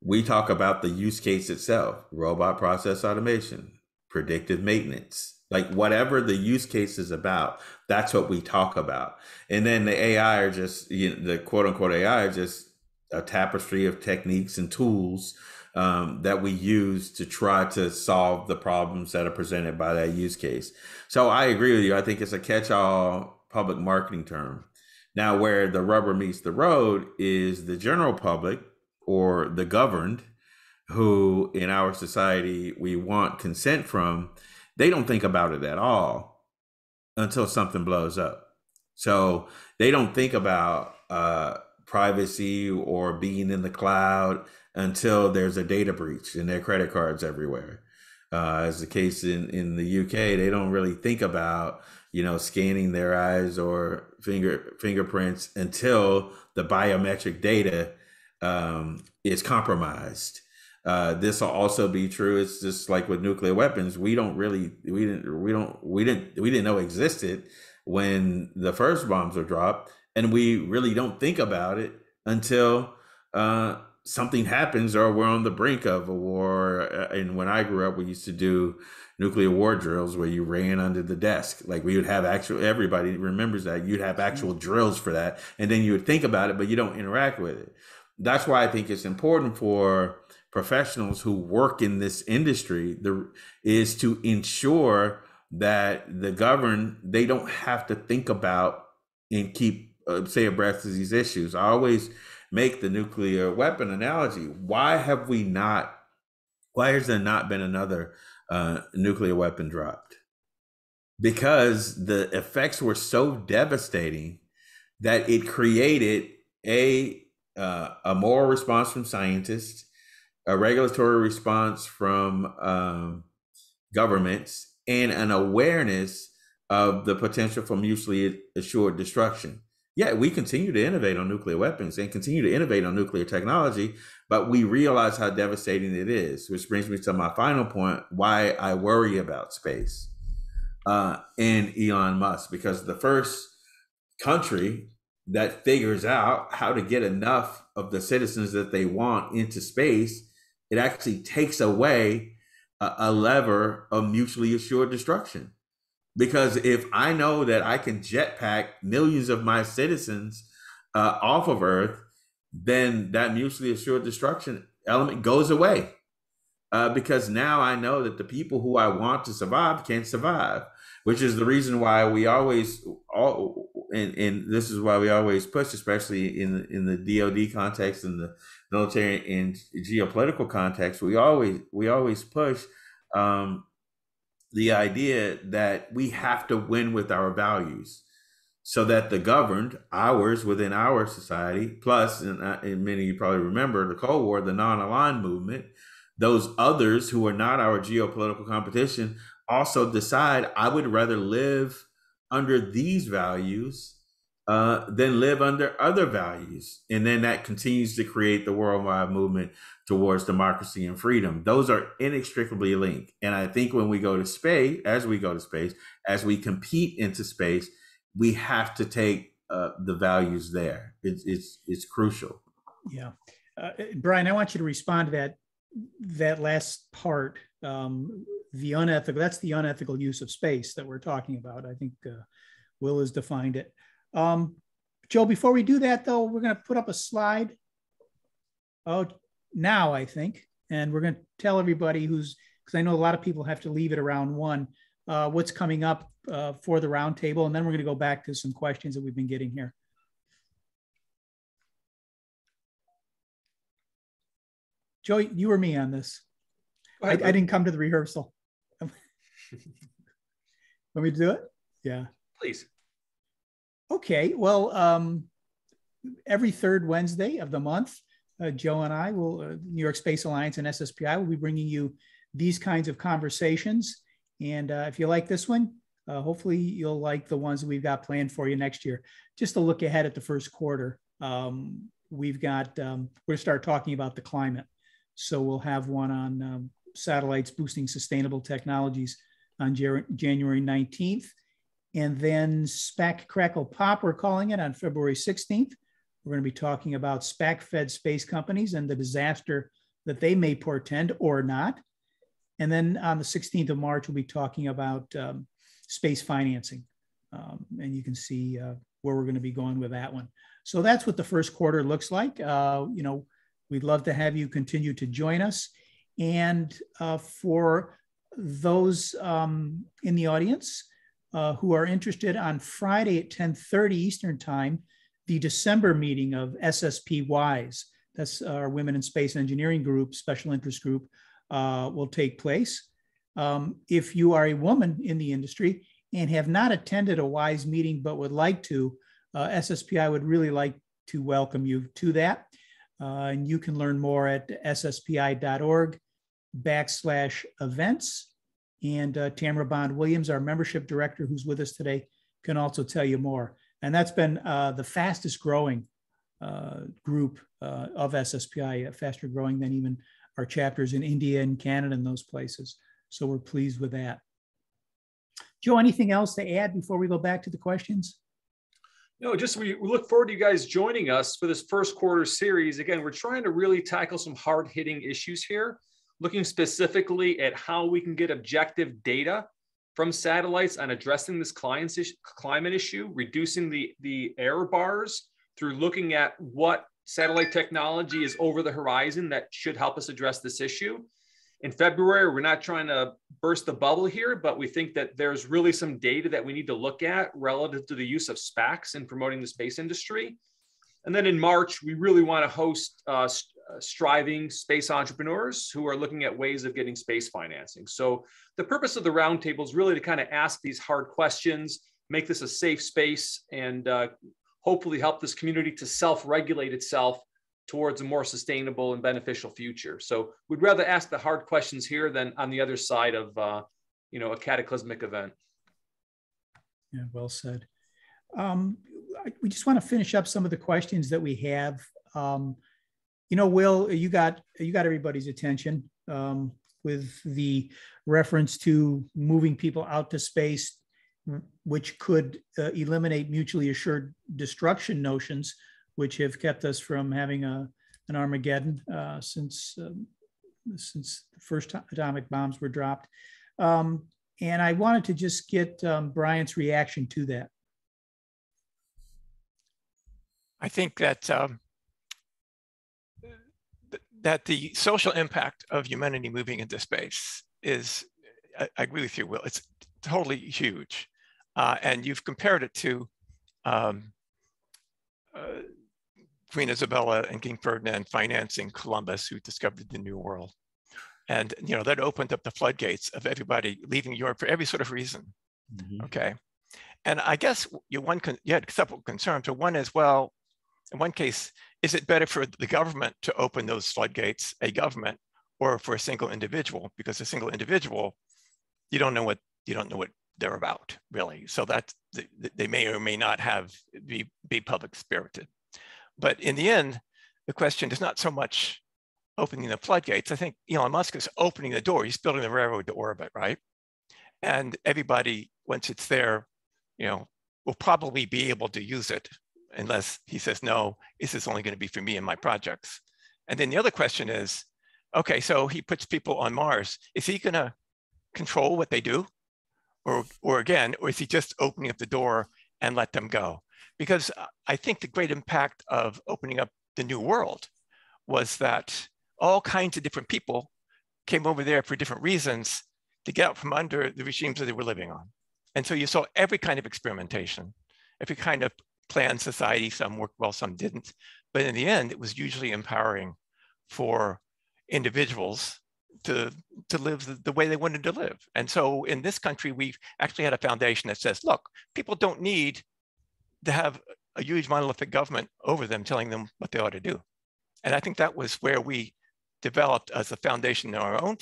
We talk about the use case itself, robot process automation, predictive maintenance, like whatever the use case is about, that's what we talk about. And then the AI are just you know, the quote unquote AI are just a tapestry of techniques and tools um, that we use to try to solve the problems that are presented by that use case. So I agree with you. I think it's a catch-all public marketing term. Now, where the rubber meets the road is the general public or the governed, who in our society we want consent from. They don't think about it at all until something blows up. So they don't think about uh, privacy or being in the cloud until there's a data breach and their credit cards everywhere. Uh, as the case in, in the UK, they don't really think about you know scanning their eyes or finger fingerprints until the biometric data um, is compromised. Uh, this will also be true. It's just like with nuclear weapons. We don't really we didn't we don't we didn't we didn't know existed when the first bombs were dropped, and we really don't think about it until uh, something happens or we're on the brink of a war. Uh, and when I grew up, we used to do nuclear war drills where you ran under the desk. Like we would have actual, everybody remembers that. You'd have actual drills for that. And then you would think about it, but you don't interact with it. That's why I think it's important for professionals who work in this industry the, is to ensure that the governed they don't have to think about and keep uh, say abreast of these issues. I always make the nuclear weapon analogy. Why have we not? Why has there not been another uh, nuclear weapon dropped? Because the effects were so devastating that it created a uh, a moral response from scientists, a regulatory response from um, governments, and an awareness of the potential for mutually assured destruction. Yeah, we continue to innovate on nuclear weapons and continue to innovate on nuclear technology, but we realize how devastating it is, which brings me to my final point why I worry about space uh, and Elon Musk, because the first country that figures out how to get enough of the citizens that they want into space, it actually takes away a, a lever of mutually assured destruction. Because if I know that I can jetpack millions of my citizens uh, off of Earth, then that mutually assured destruction element goes away. Uh, because now I know that the people who I want to survive can't survive, which is the reason why we always all and, and this is why we always push, especially in in the DoD context and the military and geopolitical context, we always we always push um, the idea that we have to win with our values, so that the governed, ours within our society, plus, and, uh, and many of you probably remember the Cold War, the non-aligned movement, those others who are not our geopolitical competition also decide I would rather live under these values uh, than live under other values. And then that continues to create the worldwide movement towards democracy and freedom. Those are inextricably linked. And I think when we go to space, as we go to space, as we compete into space, we have to take uh, the values there. It's, it's, it's crucial. Yeah. Uh, Brian, I want you to respond to that, that last part. Um, the unethical, that's the unethical use of space that we're talking about. I think uh, Will has defined it. Um, Joe, before we do that though, we're going to put up a slide. Oh, now I think, and we're going to tell everybody who's, because I know a lot of people have to leave it around one, uh, what's coming up uh, for the roundtable, and then we're going to go back to some questions that we've been getting here. Joe, you or me on this? I, I, didn't come to the rehearsal. <laughs> Let me do it? Yeah. Please. Okay. Well, um, every third Wednesday of the month, uh, Joe and I will, uh, New York Space Alliance and SSPI will be bringing you these kinds of conversations. And uh, if you like this one, uh, hopefully you'll like the ones we've got planned for you next year. Just to look ahead at the first quarter, um, we've got, um, we're going to start talking about the climate. So we'll have one on um, satellites boosting sustainable technologies on January 19th. And then SPAC Crackle Pop, we're calling it on February 16th. We're going to be talking about SPAC fed space companies and the disaster that they may portend or not. And then on the 16th of March, we'll be talking about um, space financing. Um, and you can see uh, where we're going to be going with that one. So that's what the first quarter looks like. Uh, you know, we'd love to have you continue to join us. And uh, for those um, in the audience uh, who are interested on Friday at 10:30 Eastern Time, the December meeting of SSP WISE, that's our Women in Space Engineering Group, special interest group, uh, will take place. Um, if you are a woman in the industry and have not attended a WISE meeting but would like to, uh, SSPI would really like to welcome you to that. Uh, and you can learn more at sspi.org backslash events. And uh, Tamara Bond Williams, our membership director, who's with us today, can also tell you more. And that's been uh, the fastest growing uh, group uh, of SSPI, faster growing than even our chapters in India and Canada and those places. So we're pleased with that. Joe, anything else to add before we go back to the questions? No, just we, we look forward to you guys joining us for this first quarter series. Again, we're trying to really tackle some hard hitting issues here looking specifically at how we can get objective data from satellites on addressing this climate issue, reducing the, the error bars through looking at what satellite technology is over the horizon that should help us address this issue. in February. We're not trying to burst the bubble here, but we think that there's really some data that we need to look at relative to the use of SPACs in promoting the space industry. And then in March, we really want to host uh, striving space entrepreneurs who are looking at ways of getting space financing. So the purpose of the roundtable is really to kind of ask these hard questions, make this a safe space, and uh, hopefully help this community to self-regulate itself towards a more sustainable and beneficial future. So we'd rather ask the hard questions here than on the other side of, uh, you know, a cataclysmic event. Yeah, well said. Um, we just want to finish up some of the questions that we have. Um, you know, Will, you got you got everybody's attention um, with the reference to moving people out to space, which could uh, eliminate mutually assured destruction notions which have kept us from having a, an Armageddon uh, since, um, since the first atomic bombs were dropped. Um, and I wanted to just get um, Brian's reaction to that. I think that um, that the social impact of humanity moving into space is, I, I agree with you, Will, it's totally huge. Uh, and you've compared it to um, uh, Queen Isabella and King Ferdinand financing Columbus, who discovered the New World. And you know that opened up the floodgates of everybody leaving Europe for every sort of reason. Mm -hmm. Okay, and I guess you one con- you had several concerns. So one is well, in one case, is it better for the government to open those floodgates, a government, or for a single individual? Because a single individual, you don't know what you don't know what they're about really. So that they may or may not have be be public spirited. But in the end, the question is not so much opening the floodgates. I think Elon Musk is opening the door. He's building the railroad to orbit, right? And everybody, once it's there, you know, will probably be able to use it unless he says, no, is this only going to be for me and my projects. And then the other question is, okay, so he puts people on Mars. Is he going to control what they do? Or, or again, or is he just opening up the door and let them go? because I think the great impact of opening up the new world was that all kinds of different people came over there for different reasons to get out from under the regimes that they were living on. And so you saw every kind of experimentation, every kind of planned society, some worked well, some didn't. But in the end, it was usually empowering for individuals to, to live the, the way they wanted to live. And so in this country, we've actually had a foundation that says, look, people don't need to have a huge monolithic government over them telling them what they ought to do. And I think that was where we developed as a foundation in our own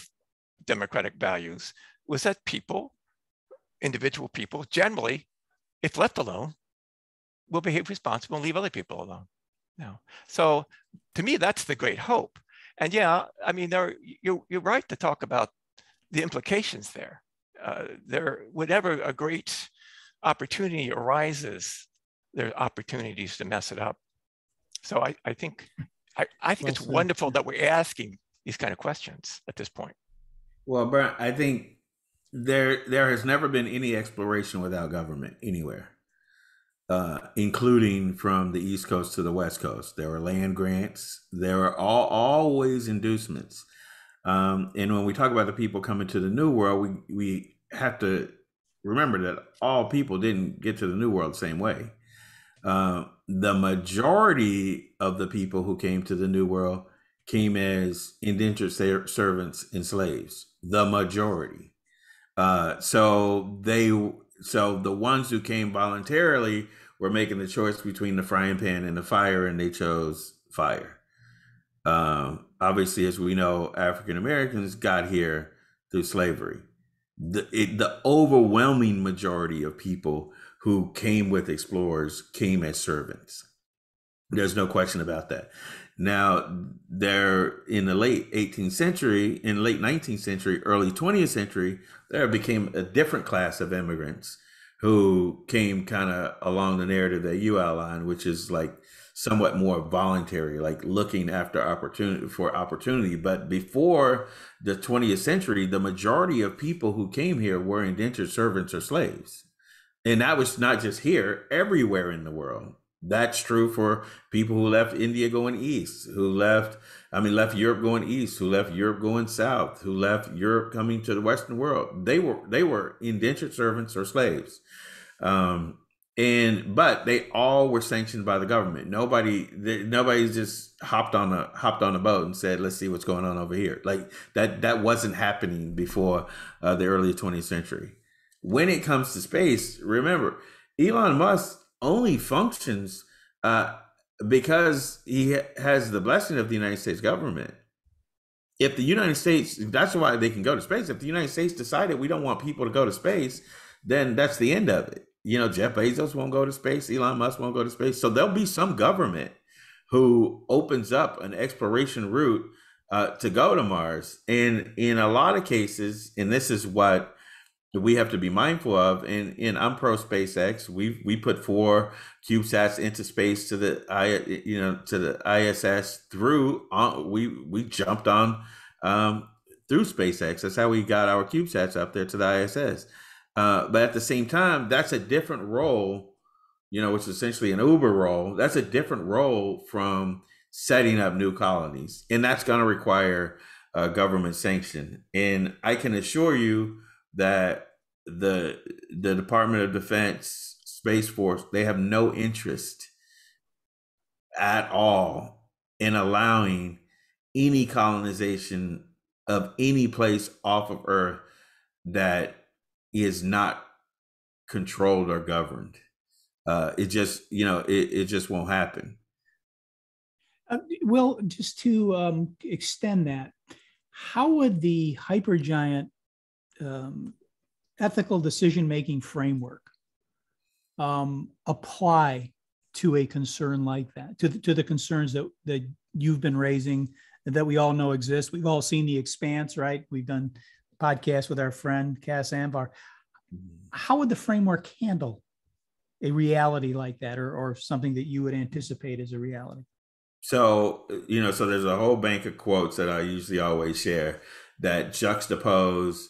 democratic values was that people, individual people, generally, if left alone, will behave responsibly and leave other people alone. Now, so to me, that's the great hope. And yeah, I mean, there you're, you're right to talk about the implications there. Uh, there, whenever a great opportunity arises there are opportunities to mess it up. So I, I think I, I think well, it's wonderful that we're asking these kind of questions at this point. Well, Brian, I think there there has never been any exploration without government anywhere, uh, including from the East Coast to the West Coast. There were land grants. There were all, always inducements. Um, and when we talk about the people coming to the New World, we we have to remember that all people didn't get to the New World the same way. Uh, the majority of the people who came to the New World came as indentured ser- servants and slaves. The majority. Uh, so they, so the ones who came voluntarily were making the choice between the frying pan and the fire, and they chose fire. Um, obviously, as we know, African Americans got here through slavery. The, it, the overwhelming majority of people who came with explorers came as servants. There's no question about that. Now, there in the late 18th century, in late 19th century, early 20th century, there became a different class of immigrants who came kind of along the narrative that you outlined, which is like somewhat more voluntary, like looking after opportunity for opportunity. But before the 20th century, the majority of people who came here were indentured servants or slaves and that was not just here everywhere in the world That's true for people who left India going east, who left, I mean, left Europe going east, who left Europe going south, who left Europe coming to the Western world. They were they were indentured servants or slaves. Um, and but they all were sanctioned by the government. Nobody, they, nobody just hopped on a hopped on a boat and said, "Let's see what's going on over here." Like that that wasn't happening before uh, the early 20th century. When it comes to space, remember, Elon Musk only functions uh, because he has the blessing of the United States government. If the United States, that's why they can go to space. If the United States decided we don't want people to go to space, then that's the end of it you know, Jeff Bezos won't go to space, Elon Musk won't go to space. So there'll be some government who opens up an exploration route uh, to go to Mars. And in a lot of cases, and this is what we have to be mindful of. And in I'm pro SpaceX, we we put four CubeSats into space to the I you know to the ISS through. Uh, we we jumped on um, through SpaceX. That's how we got our CubeSats up there to the ISS. Uh, but at the same time, that's a different role, you know, which is essentially an Uber role. That's a different role from setting up new colonies. And that's going to require uh, government sanction. And I can assure you that the the Department of Defense Space Force, they have no interest at all in allowing any colonization of any place off of Earth that is not controlled or governed. Uh, it just, you know, it, it just won't happen. Uh, well, just to um, extend that, how would the hypergiant um, ethical decision making framework um, apply to a concern like that, to the, to the concerns that, that you've been raising that we all know exist? We've all seen The Expanse, right? We've done podcasts with our friend Cas Anvar. How would the framework handle a reality like that or, or something that you would anticipate as a reality? So, you know, so there's a whole bank of quotes that I usually always share that juxtapose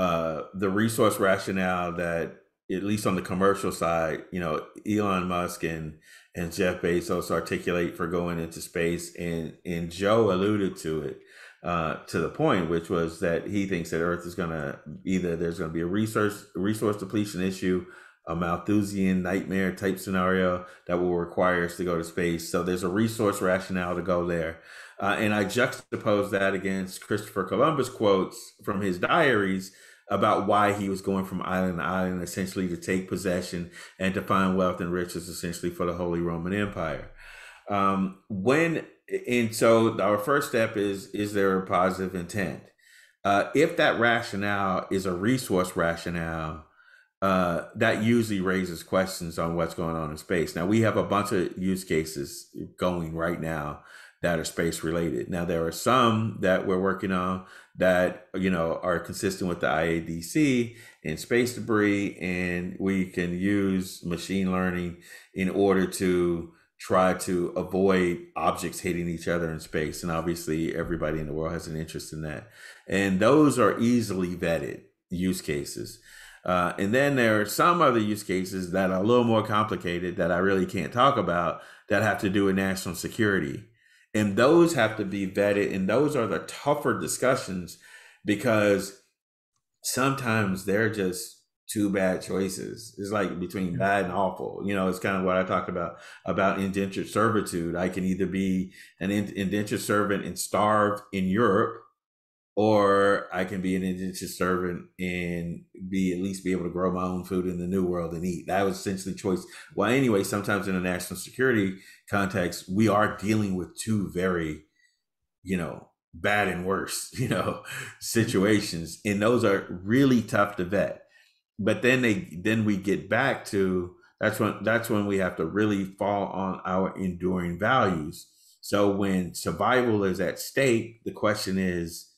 uh, the resource rationale that, at least on the commercial side, you know, Elon Musk and and Jeff Bezos articulate for going into space, and and Joe alluded to it uh, to the point, which was that he thinks that Earth is going to either there's going to be a resource resource depletion issue, a Malthusian nightmare type scenario that will require us to go to space. So there's a resource rationale to go there. Uh, and I juxtapose that against Christopher Columbus quotes from his diaries about why he was going from island to island, essentially to take possession and to find wealth and riches, essentially for the Holy Roman Empire. Um, when and so our first step is is there a positive intent uh, if that rationale is a resource rationale uh, that usually raises questions on what's going on in space now we have a bunch of use cases going right now that are space related now there are some that we're working on that you know are consistent with the iadc and space debris and we can use machine learning in order to try to avoid objects hitting each other in space. And obviously, everybody in the world has an interest in that. And those are easily vetted use cases. Uh, and then there are some other use cases that are a little more complicated that I really can't talk about that have to do with national security. And those have to be vetted. And those are the tougher discussions because sometimes they're just two bad choices. It's like between bad and awful. You know, it's kind of what I talked about about indentured servitude. I can either be an indentured servant and starve in Europe, or I can be an indentured servant and be at least be able to grow my own food in the new world and eat. That was essentially choice. Well, anyway, sometimes in a national security context, we are dealing with two very, you know, bad and worse, <laughs> you know, situations. And those are really tough to vet but then they then we get back to that's when that's when we have to really fall on our enduring values so when survival is at stake the question is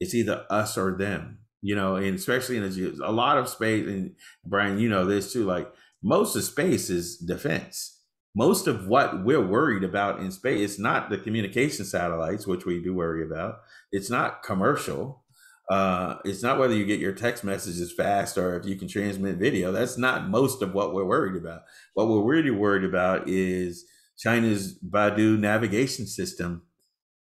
it's either us or them you know and especially in a, a lot of space and brian you know this too like most of space is defense most of what we're worried about in space it's not the communication satellites which we do worry about it's not commercial Uh, it's not whether you get your text messages fast or if you can transmit video. That's not most of what we're worried about. What we're really worried about is China's BeiDou navigation system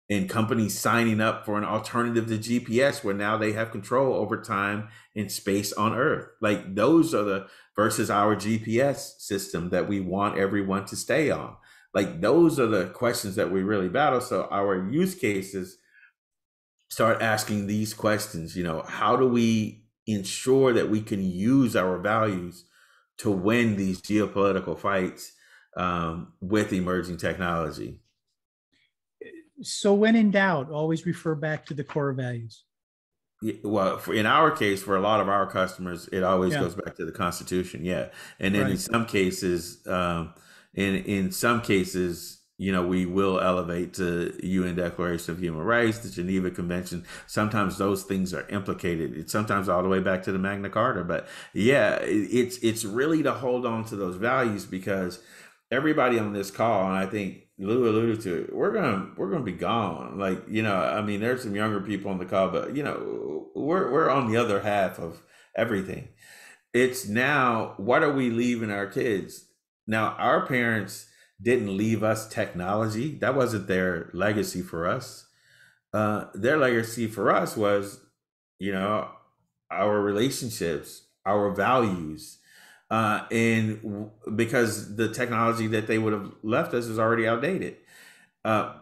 and companies signing up for an alternative to GPS where now they have control over time and space on Earth. Like those are the versus our GPS system that we want everyone to stay on. Like those are the questions that we really battle. So our use cases start asking these questions, you know, how do we ensure that we can use our values to win these geopolitical fights um, with emerging technology? So when in doubt, always refer back to the core values. well, for, in our case, for a lot of our customers, it always Yeah. goes back to the Constitution. Yeah, and then in some cases, um, in in some cases, you know, we will elevate to UN Declaration of Human Rights, the Geneva Convention. Sometimes those things are implicated. It's sometimes all the way back to the Magna Carta. But yeah, it, it's it's really to hold on to those values because everybody on this call, and I think Lou alluded to it, we're gonna we're gonna be gone. Like you know, I mean, there's some younger people on the call, but you know, we're we're on the other half of everything. It's now what are we leaving our kids? Now, our parents didn't leave us technology. That wasn't their legacy for us. Uh, their legacy for us was, you know, our relationships, our values, uh, and w- because the technology that they would have left us is already outdated. Uh,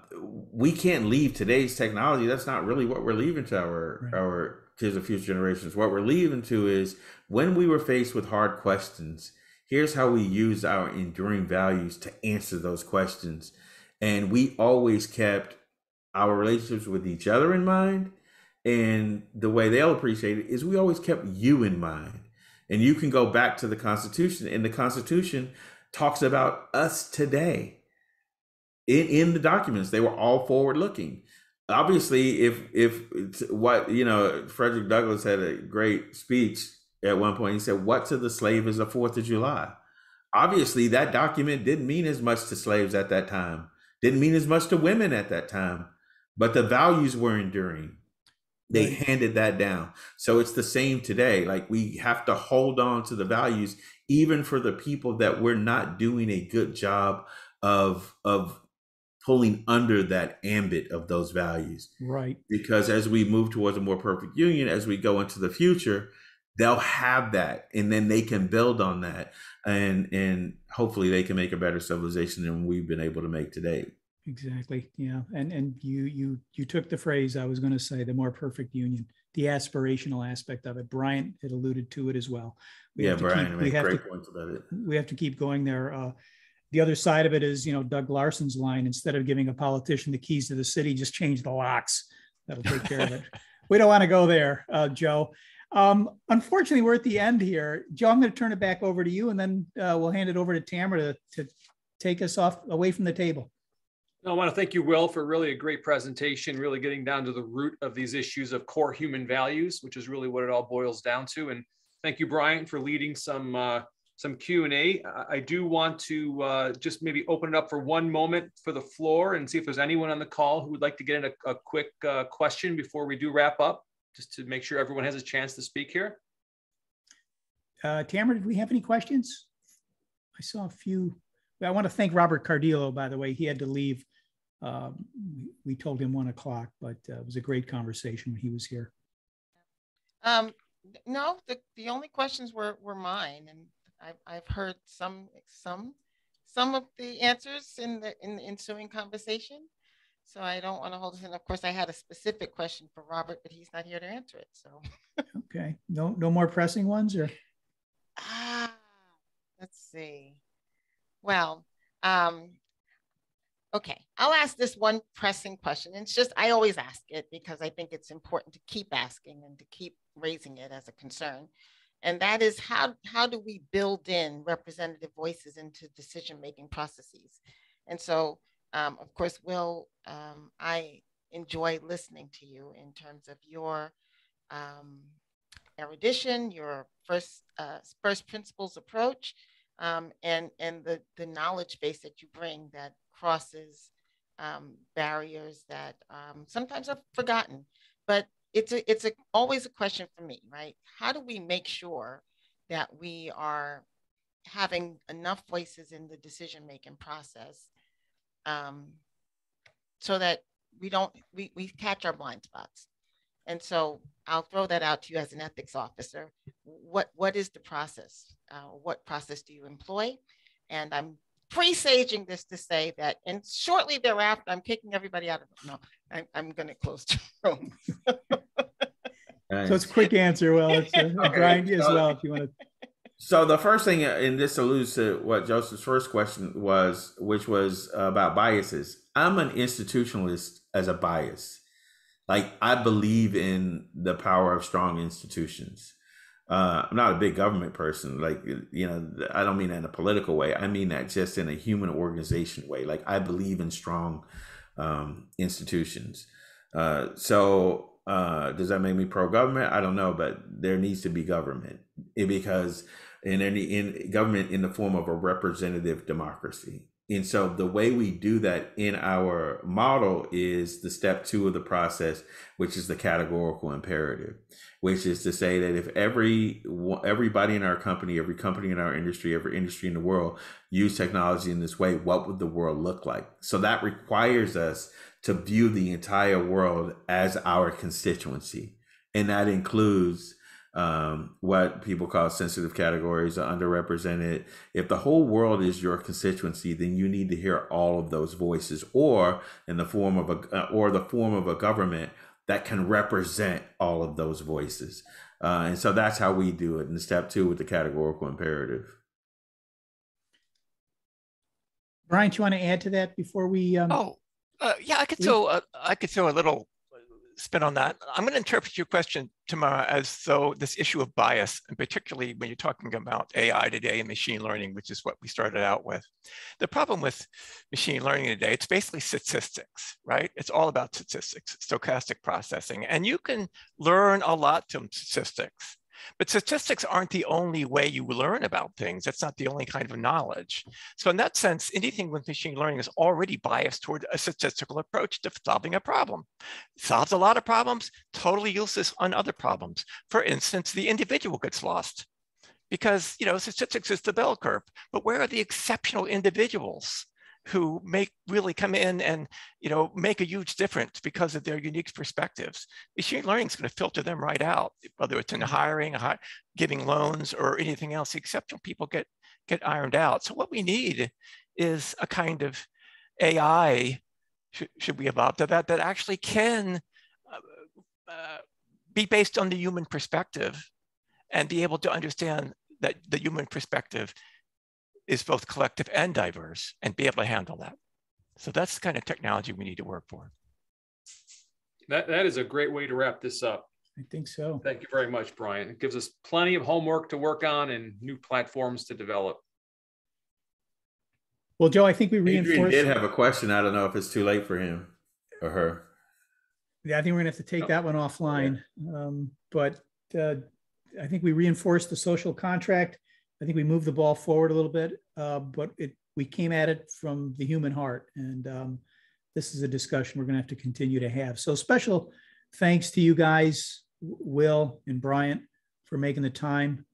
we can't leave today's technology. That's not really what we're leaving to our our kids of future generations. What we're leaving to is when we were faced with hard questions. Here's how we use our enduring values to answer those questions, and we always kept our relationships with each other in mind and the way they'll appreciate it is we always kept you in mind and you can go back to the constitution and the constitution talks about us today in, in the documents. They were all forward looking obviously if if what you know frederick douglass had a great speech at one point. He said what to the slave is the fourth of july. Obviously that document didn't mean as much to slaves at that time. Didn't mean as much to women at that time. But the values were enduring they handed that down. So it's the same today like we have to hold on to the values even for the people that we're not doing a good job of of pulling under that ambit of those values. Right. because as we move towards a more perfect union as we go into the future they'll have that and then they can build on that and and hopefully they can make a better civilization than we've been able to make today Exactly. Yeah. And and you you you took the phrase I was going to say, the more perfect union, the aspirational aspect of it. Bryant had alluded to it as well. yeah have to brian keep- made have great to- points about it we have to keep going there. Uh, the other side of it is, you know, Doug Larson's line: instead of giving a politician the keys to the city, just change the locks. That'll take care of it. <laughs> We don't want to go there, uh, Joe. Um, unfortunately, we're at the end here. Joe, I'm going to turn it back over to you, and then uh, we'll hand it over to Tamara to, to take us off away from the table. I want to thank you, Will, for really a great presentation, really getting down to the root of these issues of core human values, which is really what it all boils down to. And thank you, Brian, for leading some uh, some Q and A. I- I do want to uh, just maybe open it up for one moment for the floor and see if there's anyone on the call who would like to get in a, a quick uh, question before we do wrap up, just to make sure everyone has a chance to speak here. Uh, Tamara, did we have any questions? I saw a few. I want to thank Robert Cardillo, by the way. He had to leave. Um, we- we told him one o'clock, but uh, it was a great conversation when he was here. Um, no, the, the only questions were, were mine and I've, I've heard some, some, some of the answers in the, in the ensuing conversation. So I don't want to hold this in. Of course, I had a specific question for Robert, but he's not here to answer it. So, <laughs> Okay, no, no more pressing ones or? ah, let's see. Well, um, okay, I'll ask this one pressing question. It's just, I always ask it because I think it's important to keep asking and to keep raising it as a concern. And that is how, how do we build in representative voices into decision-making processes? And so, um, of course, Will, um, I enjoy listening to you in terms of your um, erudition, your first uh, first principles approach, um, and and the the knowledge base that you bring that crosses um, barriers that um, sometimes are forgotten. But it's a, it's a, always a question for me, right? How do we make sure that we are having enough voices in the decision making process um, so that we don't we, we catch our blind spots and so i'll throw that out to you as an ethics officer what what is the process uh, what process do you employ and i'm presaging this to say that and shortly thereafter i'm kicking everybody out of no i'm, I'm going to close the <laughs> room so it's a quick answer well it's a, <laughs> a grind as well if you want to so the first thing, uh, and this alludes to what Joseph's first question was, which was about biases. I'm an institutionalist as a bias. Like I believe in the power of strong institutions. Uh, I'm not a big government person. Like you know, I don't mean that in a political way. I mean that just in a human organization way. Like I believe in strong um, institutions. Uh, so uh, does that make me pro government? I don't know, but there needs to be government it, because in any in government in the form of a representative democracy. And so the way we do that in our model is the step two of the process, which is the categorical imperative, which is to say that if every everybody in our company, every company in our industry, every industry in the world use technology in this way, what would the world look like? So that requires us to view the entire world as our constituency. And that includes um, what people call sensitive categories are underrepresented. If the whole world is your constituency, then you need to hear all of those voices, or in the form of a uh, or the form of a government that can represent all of those voices. Uh, and so that's how we do it in step two with the categorical imperative. Brian, do you want to add to that before we? Um... Oh, uh, yeah, I could throw a, I could throw a little spin on that. I'm going to interpret your question, Tamara, as though this issue of bias, and particularly when you're talking about AI today and machine learning, which is what we started out with. The problem with machine learning today, it's basically statistics, right? It's all about statistics, stochastic processing, and you can learn a lot from statistics. But statistics aren't the only way you learn about things. That's not the only kind of knowledge. So in that sense, anything with machine learning is already biased toward a statistical approach to solving a problem. Solves a lot of problems, totally useless on other problems. For instance, the individual gets lost because you know statistics is the bell curve, but where are the exceptional individuals? Who make really come in and you know make a huge difference because of their unique perspectives. Machine learning is going to filter them right out, whether it's in hiring, giving loans, or anything else. Exceptional people get get ironed out. So what we need is a kind of AI. Should, should we evolve to that that actually can uh, uh, be based on the human perspective and be able to understand that the human perspective is both collective and diverse and be able to handle that. So that's the kind of technology we need to work for. That, that is a great way to wrap this up. I think so. Thank you very much, Brian. It gives us plenty of homework to work on and new platforms to develop. Well, Joe, I think we reinforced. Adrian did have a question. I don't know if it's too late for him or her. Yeah, I think we're gonna have to take oh. that one offline. Um, but uh, I think we reinforced the social contract. I think we moved the ball forward a little bit, uh, but it we came at it from the human heart, and um, this is a discussion we're going to have to continue to have. So special thanks to you guys, Will and Bryant, for making the time.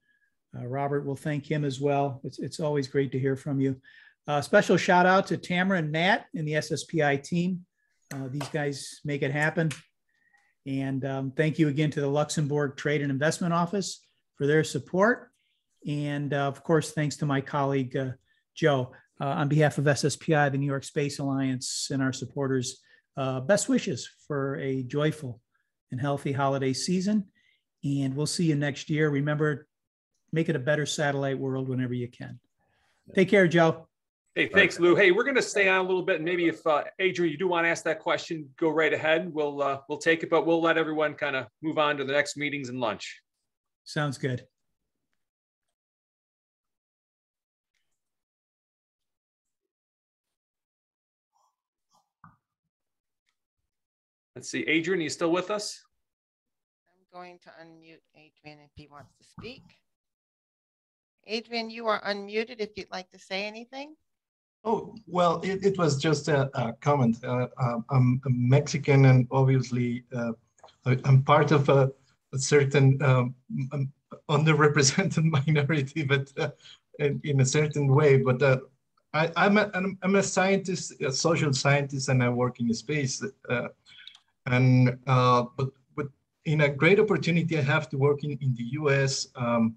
Uh, Robert, will thank him as well. It's, it's always great to hear from you. Uh, special shout out to Tamara and Matt in the SSPI team. Uh, these guys make it happen. And um, thank you again to the Luxembourg Trade and Investment Office for their support. And uh, of course, thanks to my colleague, uh, Joe. Uh, on behalf of SSPI, the New York Space Alliance, and our supporters, uh, best wishes for a joyful and healthy holiday season. And we'll see you next year. Remember, make it a better satellite world whenever you can. Take care, Joe. Hey, thanks, Lou. Hey, we're going to stay on a little bit, and maybe if uh, Adrian, you do want to ask that question, go right ahead. We'll uh, we'll take it, but we'll let everyone kind of move on to the next meetings and lunch. Sounds good. Let's see, Adrian, are you still with us? I'm going to unmute Adrian if he wants to speak. Adrian, you are unmuted if you'd like to say anything. Oh, well, it, it was just a, a comment. Uh, uh, I'm a Mexican and obviously uh, I, am part of a, a certain um, underrepresented <laughs> minority, but uh, in, in, a certain way. But uh, I, am a, I'm a scientist, a social scientist, and I work in space. And uh, but but in a great opportunity, I have to work in, in the U.S. Um,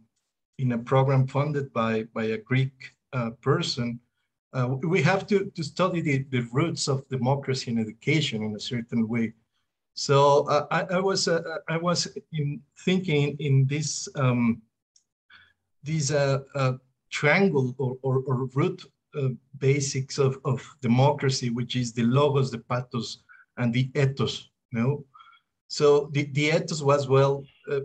in a program funded by by a Greek uh, person. Uh, we have to, to study the, the roots of democracy and education in a certain way. So uh, I, I, was uh, I was in thinking in this um, uh, uh, triangle or, or, or root uh, basics of, of democracy, which is the logos, the pathos, and the ethos. Know? So the, the ethos was well uh,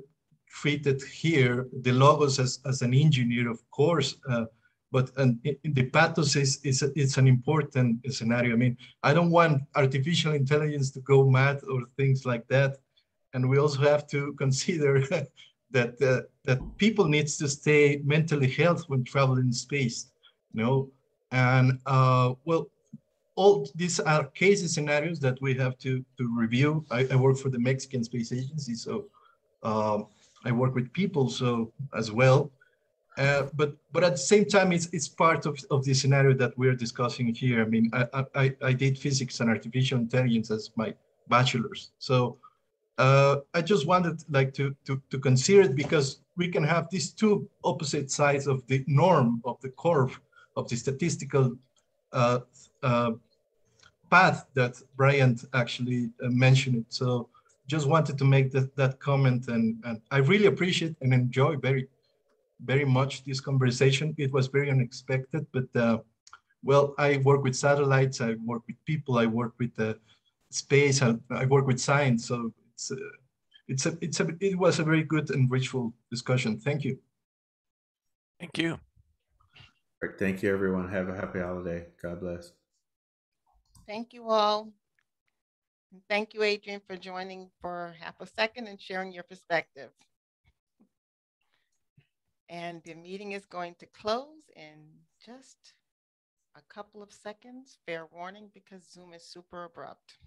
treated here, the logos as, as an engineer, of course, uh, but and the pathos is, is it's an important scenario. I mean, I don't want artificial intelligence to go mad or things like that. And we also have to <laughs> consider <laughs> that uh, that people needs to stay mentally healthy when traveling in space, you know. And uh, well, all these are case scenarios that we have to to review. I, I work for the Mexican Space Agency, so um, I work with people so as well. Uh, but but at the same time, it's it's part of, of the scenario that we're discussing here. I mean, I, I, I did physics and artificial intelligence as my bachelor's, so uh, I just wanted like to, to to consider it because we can have these two opposite sides of the norm of the curve of the statistical uh, uh path that Bryant actually uh, mentioned. It. So just wanted to make that, that comment and, and I really appreciate and enjoy very very much this conversation. It was very unexpected, but uh, well, I work with satellites, I work with people, I work with uh, space, and I work with science. So it's, uh, it's a, it's a, it was a very good and richful discussion. Thank you. Thank you. Thank you, everyone. Have a happy holiday. God bless. Thank you all. And thank you, Adrian, for joining for half a second and sharing your perspective. And the meeting is going to close in just a couple of seconds. Fair warning because Zoom is super abrupt.